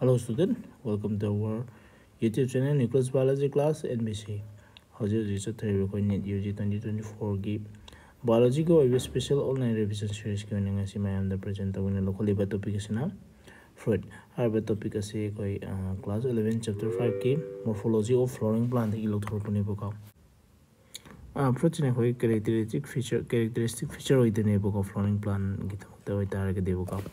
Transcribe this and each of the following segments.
Hello student, welcome to our YouTube channel Nicholas Biology class NBC. How's your teacher today we're going to need UG 2024 GIP Biological a Special Online Revision Series ko nga si Mayam the presenter ko na locally ba topic kasi na Freud. Har topic kasi ko class 11 chapter 5 ki morphology of flowering plant ilok thor ko ni buka. Ah protein ko characteristic feature characteristic feature hoy dine buka flowering plant gitamakta hoy tar ke debuka.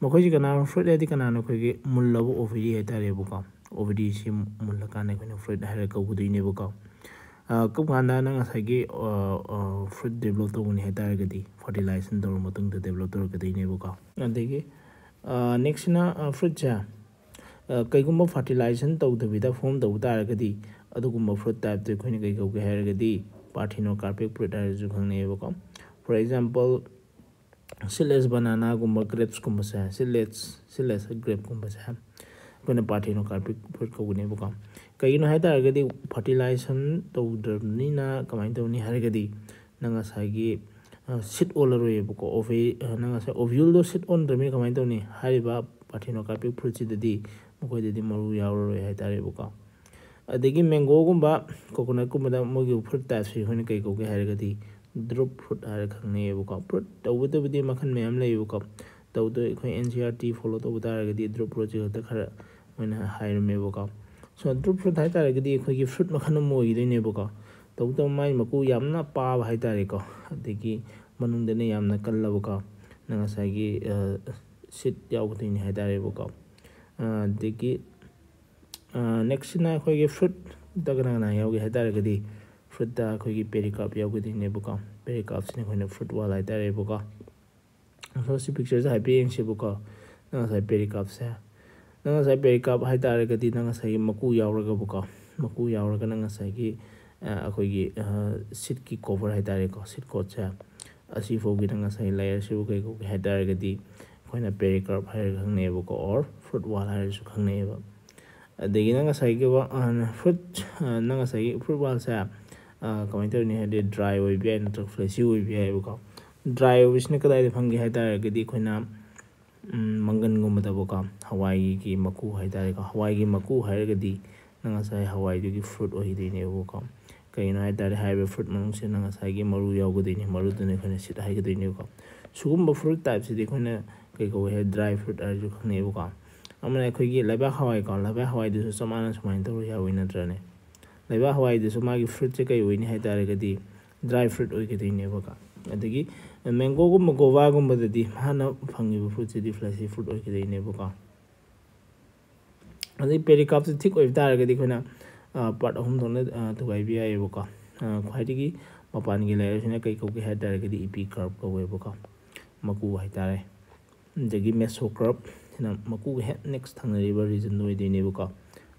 ꯃꯈꯣꯏꯁꯤ ꯀꯅꯥꯅꯣ fruit ꯍꯥꯏꯗꯤ ꯀꯅꯥꯅꯣ ꯑꯩꯈꯣꯏꯒꯤ ꯃꯨꯜꯂꯕ ꯑꯣꯚꯔꯤ ꯍꯥꯏꯇꯥꯔꯦꯕꯀꯣ ꯑꯣꯚꯔꯤꯁꯤ ꯃꯨꯜꯂꯀꯥꯟꯗ ꯑꯩꯈꯣꯏꯅ fruit ꯍꯥꯏꯔ ꯀꯧꯒꯗꯣꯏꯅꯦꯕꯀꯣ ꯀꯔꯝ ꯀꯥꯟꯗ ꯅꯪ ꯉꯁꯥꯏꯒꯤ ꯐ꯭ꯔꯨꯏꯠ ꯗꯦꯕꯂꯞ ꯇꯧꯒꯅꯤ ꯍꯥꯏꯇꯥꯔꯒꯗꯤ ꯐꯔꯇꯤꯂꯥꯏꯖꯦꯁꯟ ꯇꯧꯔ ꯃꯇꯨꯡꯗ ꯗꯦꯕꯂꯞ ꯇꯧꯔꯛꯀꯗꯣꯏꯅꯦꯕꯀꯣ ꯑꯗꯒꯤ ꯅꯦꯛꯁꯁꯤꯅ ꯐ꯭ꯔꯨꯏꯠꯁꯦ ꯀꯩꯒꯨꯝꯕ ꯐꯔꯇꯤꯂꯥꯏꯖꯦꯁꯟ ꯇꯧꯗꯕꯤꯗ ꯐꯣꯝ ꯇꯧꯕ ꯇꯥꯔꯒꯗꯤ ꯑꯗꯨꯒꯨꯝꯕ ꯐ꯭ꯔꯨꯏꯠ ꯇꯥꯏꯞꯇꯣ ꯑꯩꯈꯣꯏꯅ ꯀꯩ ꯀꯧꯒꯦ ꯍꯥꯏꯔꯒꯗꯤ ꯄꯥꯔꯊꯤꯅꯣ ꯀꯥꯔꯄꯦꯛ ꯐ꯭ꯔꯨꯏꯠ ꯍꯥꯏꯔꯁꯨ ꯈꯪꯅꯩꯌꯦꯕꯀꯣ ꯐꯣꯔ ꯑꯦꯛꯖꯥꯝꯄꯜ ꯁꯤꯠꯂꯦꯁ ꯕꯅꯥꯅꯥꯒꯨꯝꯕ ꯒ꯭ꯔꯦꯞꯁꯀꯨꯝꯕꯁꯦ ꯁꯤꯠꯂꯦꯁ ꯁꯤꯠꯂꯦꯁ ꯒ꯭ꯔꯦꯞꯀꯨꯝꯕꯁꯦ ꯑꯩꯈꯣꯏꯅ ꯄꯥꯔꯊꯦꯅꯣ ꯀꯥꯔꯄꯦꯠ ꯐ꯭ꯔꯨꯏꯠ ꯀꯧꯒꯅꯦꯕꯀꯣ ꯀꯩꯒꯤꯅꯣ ꯍꯥꯏ ꯇꯥꯔꯒꯗꯤ ꯐꯔꯇꯤꯂꯥꯏꯖꯦꯁꯟ ꯇꯧꯗ꯭ꯔꯕꯅꯤꯅ ꯀꯃꯥꯏꯅ ꯇꯧꯅꯤ ꯍꯥꯏꯔꯒꯗꯤ ꯅꯪ ꯉꯁꯥꯏꯒꯤ ꯁꯤꯠ ꯑꯣꯜꯂꯔꯣꯏꯌꯦꯕꯀꯣ ꯑꯣꯚꯦ ꯅꯪ ꯉꯁꯥꯏ ꯑꯣꯚ꯭ꯌꯨꯜꯗꯣ ꯁꯤꯠ ꯑꯣꯟꯗ꯭ꯔꯕꯅꯤꯅ ꯀꯃꯥꯏꯅ ꯇꯧꯅꯤ ꯍꯥꯏꯔꯤꯕ ꯄꯥꯔꯊꯦꯅꯣ ꯀꯥꯔꯄꯦꯠ ꯐ꯭ꯔꯨꯏꯠꯁꯤꯗꯗꯤ ꯃꯈꯣꯏꯗꯗꯤ ꯃꯔꯨ ꯌꯥꯎꯔꯔꯣꯏ ꯍꯥꯏꯇꯥꯔꯦꯕꯀꯣ ꯑꯗꯒꯤ ꯃꯦꯡꯒꯣꯒꯨꯝꯕ ꯀꯣꯀꯣꯅꯠꯀꯨꯝꯕꯗ ꯃꯣꯏꯒꯤ ꯐ꯭ꯔꯨꯏꯠ ꯇꯥꯏꯞꯁꯤ ꯑꯩꯈꯣꯏꯅ ꯀꯩ ꯀꯧꯒꯦ ꯍꯥꯏꯔꯒꯗꯤ ꯗ꯭ꯔꯨꯞ ꯐ꯭ꯔꯨꯠ ꯍꯥꯏꯔ ꯈꯪꯅꯩꯌꯦꯕꯀꯣ ꯐ꯭ꯔꯨꯠ ꯇꯧꯕꯇꯕꯨꯗꯤ ꯃꯈꯜ ꯃꯌꯥꯝ ꯂꯩꯌꯦꯕꯀꯣ ꯇꯧꯗꯣ ꯑꯩꯈꯣꯏ N C R T follow ꯇꯧꯕ ꯇꯥꯔꯒꯗꯤ ꯗ꯭ꯔꯨꯞ ꯐ꯭ꯔꯨꯠꯁꯦ ꯈꯛꯇ ꯈꯔ ꯃꯣꯏꯅ ꯍꯥꯏꯔꯝꯃꯦꯕꯀꯣ ꯁꯣ ꯗ꯭ꯔꯨꯞ ꯐ꯭ꯔꯨꯠ ꯍꯥꯏꯇꯥꯔꯒꯗꯤ ꯑꯩꯈꯣꯏꯒꯤ ꯐ꯭ꯔꯨꯠ ꯃꯈꯜ ꯑꯃ ꯑꯣꯏꯒꯗꯣꯏꯅꯦꯕꯀꯣ ꯇꯧꯕꯇꯕꯨ ꯃꯥꯏ ꯃꯀꯨ ꯌꯥꯝꯅ ꯄꯥꯕ ꯍꯥꯏꯇꯥꯔꯦꯀꯣ ꯑꯗꯒꯤ ꯃꯅꯨꯡꯗꯅ ꯌꯥꯝꯅ ꯀꯜꯂꯕꯀꯣ ꯅꯪ ꯉꯁꯥꯏꯒꯤ ꯁꯤꯠ ꯌꯥꯎꯒꯗꯣꯏꯅꯤ ꯍꯥꯏꯇꯥꯔꯦꯕꯀꯣ ꯑꯗꯒꯤ ꯅꯦꯛꯁꯁꯤꯅ ꯑꯩꯈꯣꯏꯒꯤ ꯐ꯭ꯔꯨꯠꯇ ꯀꯅꯥ ꯀꯅꯥ ꯌꯥꯎꯒꯦ ꯍꯥꯏꯇꯥꯔꯒꯗꯤ ꯐ꯭ꯔꯨꯠꯇ ꯑꯩꯈꯣꯏꯒꯤ ꯄꯦꯔꯤꯀꯥꯞ ꯌꯥꯎꯒꯗꯣꯏꯅꯦꯕꯀꯣ ꯄꯦꯔꯤꯀꯥꯞꯁꯤꯅ ꯑꯩꯈꯣꯏꯅ ꯐ꯭ꯔꯨꯠ ꯋꯥꯜ ꯍꯥꯏꯇꯥꯔꯦꯕꯀꯣ ꯁꯣ ꯁꯤ ꯄꯤꯛꯆꯔꯁꯦ ꯍꯥꯏꯐꯦꯠ ꯌꯦꯡꯁꯦꯕꯀꯣ ꯅꯪ ꯉꯁꯥꯏ ꯄꯦꯔꯤꯀꯥꯞꯁꯦ ꯅꯪ ꯉꯁꯥꯏ ꯄꯦꯔꯤꯀꯥꯞ ꯍꯥꯏꯇꯥꯔꯒꯗꯤ ꯅꯪ ꯉꯁꯥꯏꯒꯤ ꯃꯀꯨ ꯌꯥꯎꯔꯒꯕꯀꯣ ꯃꯀꯨ ꯌꯥꯎꯔꯒ ꯅꯪ ꯉꯁꯥꯏꯒꯤ ꯑꯩꯈꯣꯏꯒꯤ ꯁꯤꯠꯀꯤ ꯀꯣꯚꯔ ꯍꯥꯏꯇꯥꯔꯦꯀꯣ ꯁꯤꯠ ꯀꯣꯠꯁꯦ ꯑꯁꯤꯐꯥꯎꯒꯤ ꯅꯪ ꯉꯁꯥꯏ ꯂꯥꯌꯔꯁꯤꯕꯨ ꯀꯩ ꯀꯧꯒꯦ ꯍꯥꯏꯇꯥꯔꯒꯗꯤ ꯑꯩꯈꯣꯏꯅ ꯄꯦꯔꯤꯀꯥꯞ ꯍꯥꯏꯔꯒ ꯈꯪꯅꯩꯌꯦꯕꯀꯣ ꯑꯣꯔ ꯐ꯭ꯔꯨꯠ ꯋꯥꯜ ꯍꯥꯏꯔꯁꯨ ꯈꯪꯅꯩꯌꯦꯕ ꯑꯗꯒꯤ ꯅꯪ ꯉꯁꯥꯏꯒꯤ ꯐ꯭ꯔꯨꯠ ꯅꯪ ꯉꯁꯥꯏꯒꯤ ꯐ꯭ꯔꯨꯠ ꯋꯥꯜꯁꯦ ꯀꯃꯥꯏꯅ ꯇꯧꯅꯤ ꯍꯥꯏꯗꯤ ꯗ꯭ꯔꯥꯏ ꯑꯣꯏꯕ ꯌꯥꯏ ꯅꯠꯇ꯭ꯔꯒ ꯐ꯭ꯂꯦꯁꯤ ꯑꯣꯏꯕ ꯌꯥꯏꯑꯕꯀꯣ ꯗ꯭ꯔꯥꯏ ꯑꯣꯏꯕꯁꯤꯅ ꯀꯗꯥꯏꯗ ꯐꯪꯒꯦ ꯍꯥꯏꯇꯥꯔꯒꯗꯤ ꯑꯩꯈꯣꯏꯅ ꯃꯪꯒꯟꯒꯨꯝꯕꯗꯕꯀꯣ ꯍꯋꯥꯏꯒꯤ ꯃꯀꯨ ꯍꯥꯏꯇꯥꯔꯦꯀꯣ ꯍꯋꯥꯏꯒꯤ ꯃꯀꯨ ꯍꯥꯏꯔꯒꯗꯤ ꯅꯪ ꯉꯁꯥꯏ ꯍꯋꯥꯏꯗꯨꯒꯤ ꯐ꯭ꯔꯨꯠ ꯑꯣꯏꯗꯣꯏꯅꯦꯕꯀꯣ ꯀꯩꯒꯤꯅꯣ ꯍꯥꯏꯇꯥꯔꯦ ꯍꯥꯏꯔꯤꯕ ꯐ꯭ꯔꯨꯠ ꯃꯅꯨꯡꯁꯤꯗ ꯉꯁꯥꯏꯒꯤ ꯃꯔꯨ ꯌꯥꯎꯒꯗꯣꯏꯅꯤ ꯃꯔꯨꯗꯨꯅ ꯑꯩꯈꯣꯏꯅ ꯁꯤꯠ ꯍꯥꯏꯒꯗꯣꯏꯅꯦꯕꯀꯣ ꯁꯤꯒꯨꯝꯕ ꯐ꯭ꯔꯨꯠ ꯇꯥꯏꯞꯁꯤꯗꯤ ꯑꯩꯈꯣꯏꯅ ꯀꯩ ꯀꯧꯋꯦ ꯍꯥꯏ ꯗ꯭ꯔꯥꯏ ꯐ꯭ꯔꯨꯠ ꯍꯥꯏꯔꯁꯨ ꯈꯪꯅꯩꯕꯀꯣ ꯑꯃꯅ ꯑꯩꯈꯣꯏꯒꯤ ꯂꯩꯕꯥꯛ ꯍꯋꯥꯏꯀꯣ ꯂꯩꯕꯥꯛ ꯍꯋꯥꯏꯗꯨꯁꯨ ꯆꯞ ꯃꯥꯟꯅ ꯁꯨꯃꯥꯏꯅ ꯇꯧꯔ ꯌꯥꯎꯏ ꯅꯠꯇ꯭ꯔꯅꯦ ꯂꯩꯕꯥꯛ ꯍꯋꯥꯏꯗꯨꯁꯨ ꯃꯥꯒꯤ ꯐ꯭ꯔꯨꯠꯁꯦ ꯀꯩ ꯑꯣꯏꯅꯤ ꯍꯥꯏꯇꯥꯔꯒꯗꯤ ꯗ꯭ꯔꯥꯏ ꯐ꯭ꯔꯨꯠ ꯑꯣꯏꯒꯗꯣꯏꯅꯦꯕꯀꯣ ꯑꯗꯒꯤ ꯃꯦꯡꯒꯣꯒꯨꯝꯕ ꯒꯣꯚꯥꯒꯨꯝꯕꯗꯗꯤ ꯃꯥꯅ ꯐꯪꯉꯤꯕ ꯐ꯭ꯔꯨꯠꯁꯤꯗꯤ ꯐ꯭ꯂꯦꯁꯤ ꯐ꯭ꯔꯨꯠ ꯑꯣꯏꯒꯗꯣꯏꯅꯦꯕꯀꯣ ꯑꯗꯩ ꯄꯦꯔꯤꯀꯥꯞꯁꯦ ꯊꯤꯛ ꯑꯣꯏꯕ ꯇꯥꯔꯒꯗꯤ ꯑꯩꯈꯣꯏꯅ ꯄꯥꯔꯠ ꯑꯍꯨꯝ ꯊꯣꯛꯅ ꯊꯨꯒꯥꯏꯕ ꯌꯥꯏꯑꯕꯀꯣ ꯈ꯭ꯋꯥꯏꯗꯒꯤ ꯃꯄꯥꯟꯒꯤ ꯂꯦꯌꯔꯁꯤꯅ ꯀꯩ ꯀꯧꯒꯦ ꯍꯥꯏ ꯇꯥꯔꯒꯗꯤ ꯏꯄꯤ ꯀꯔꯞ ꯀꯧꯋꯦꯕꯀꯣ ꯃꯀꯨ ꯍꯥꯏꯇꯥꯔꯦ ꯑꯗꯒꯤ ꯃꯦꯁꯣ ꯀꯔꯞ ꯁꯤꯅ ꯃꯀꯨꯒ ꯍꯦꯛ ꯅꯦꯛꯁ ꯊꯪꯅꯔꯤꯕ ꯔꯤꯖꯟꯗꯣ ꯑꯣꯏꯗꯣꯏꯅꯦꯕꯀꯣ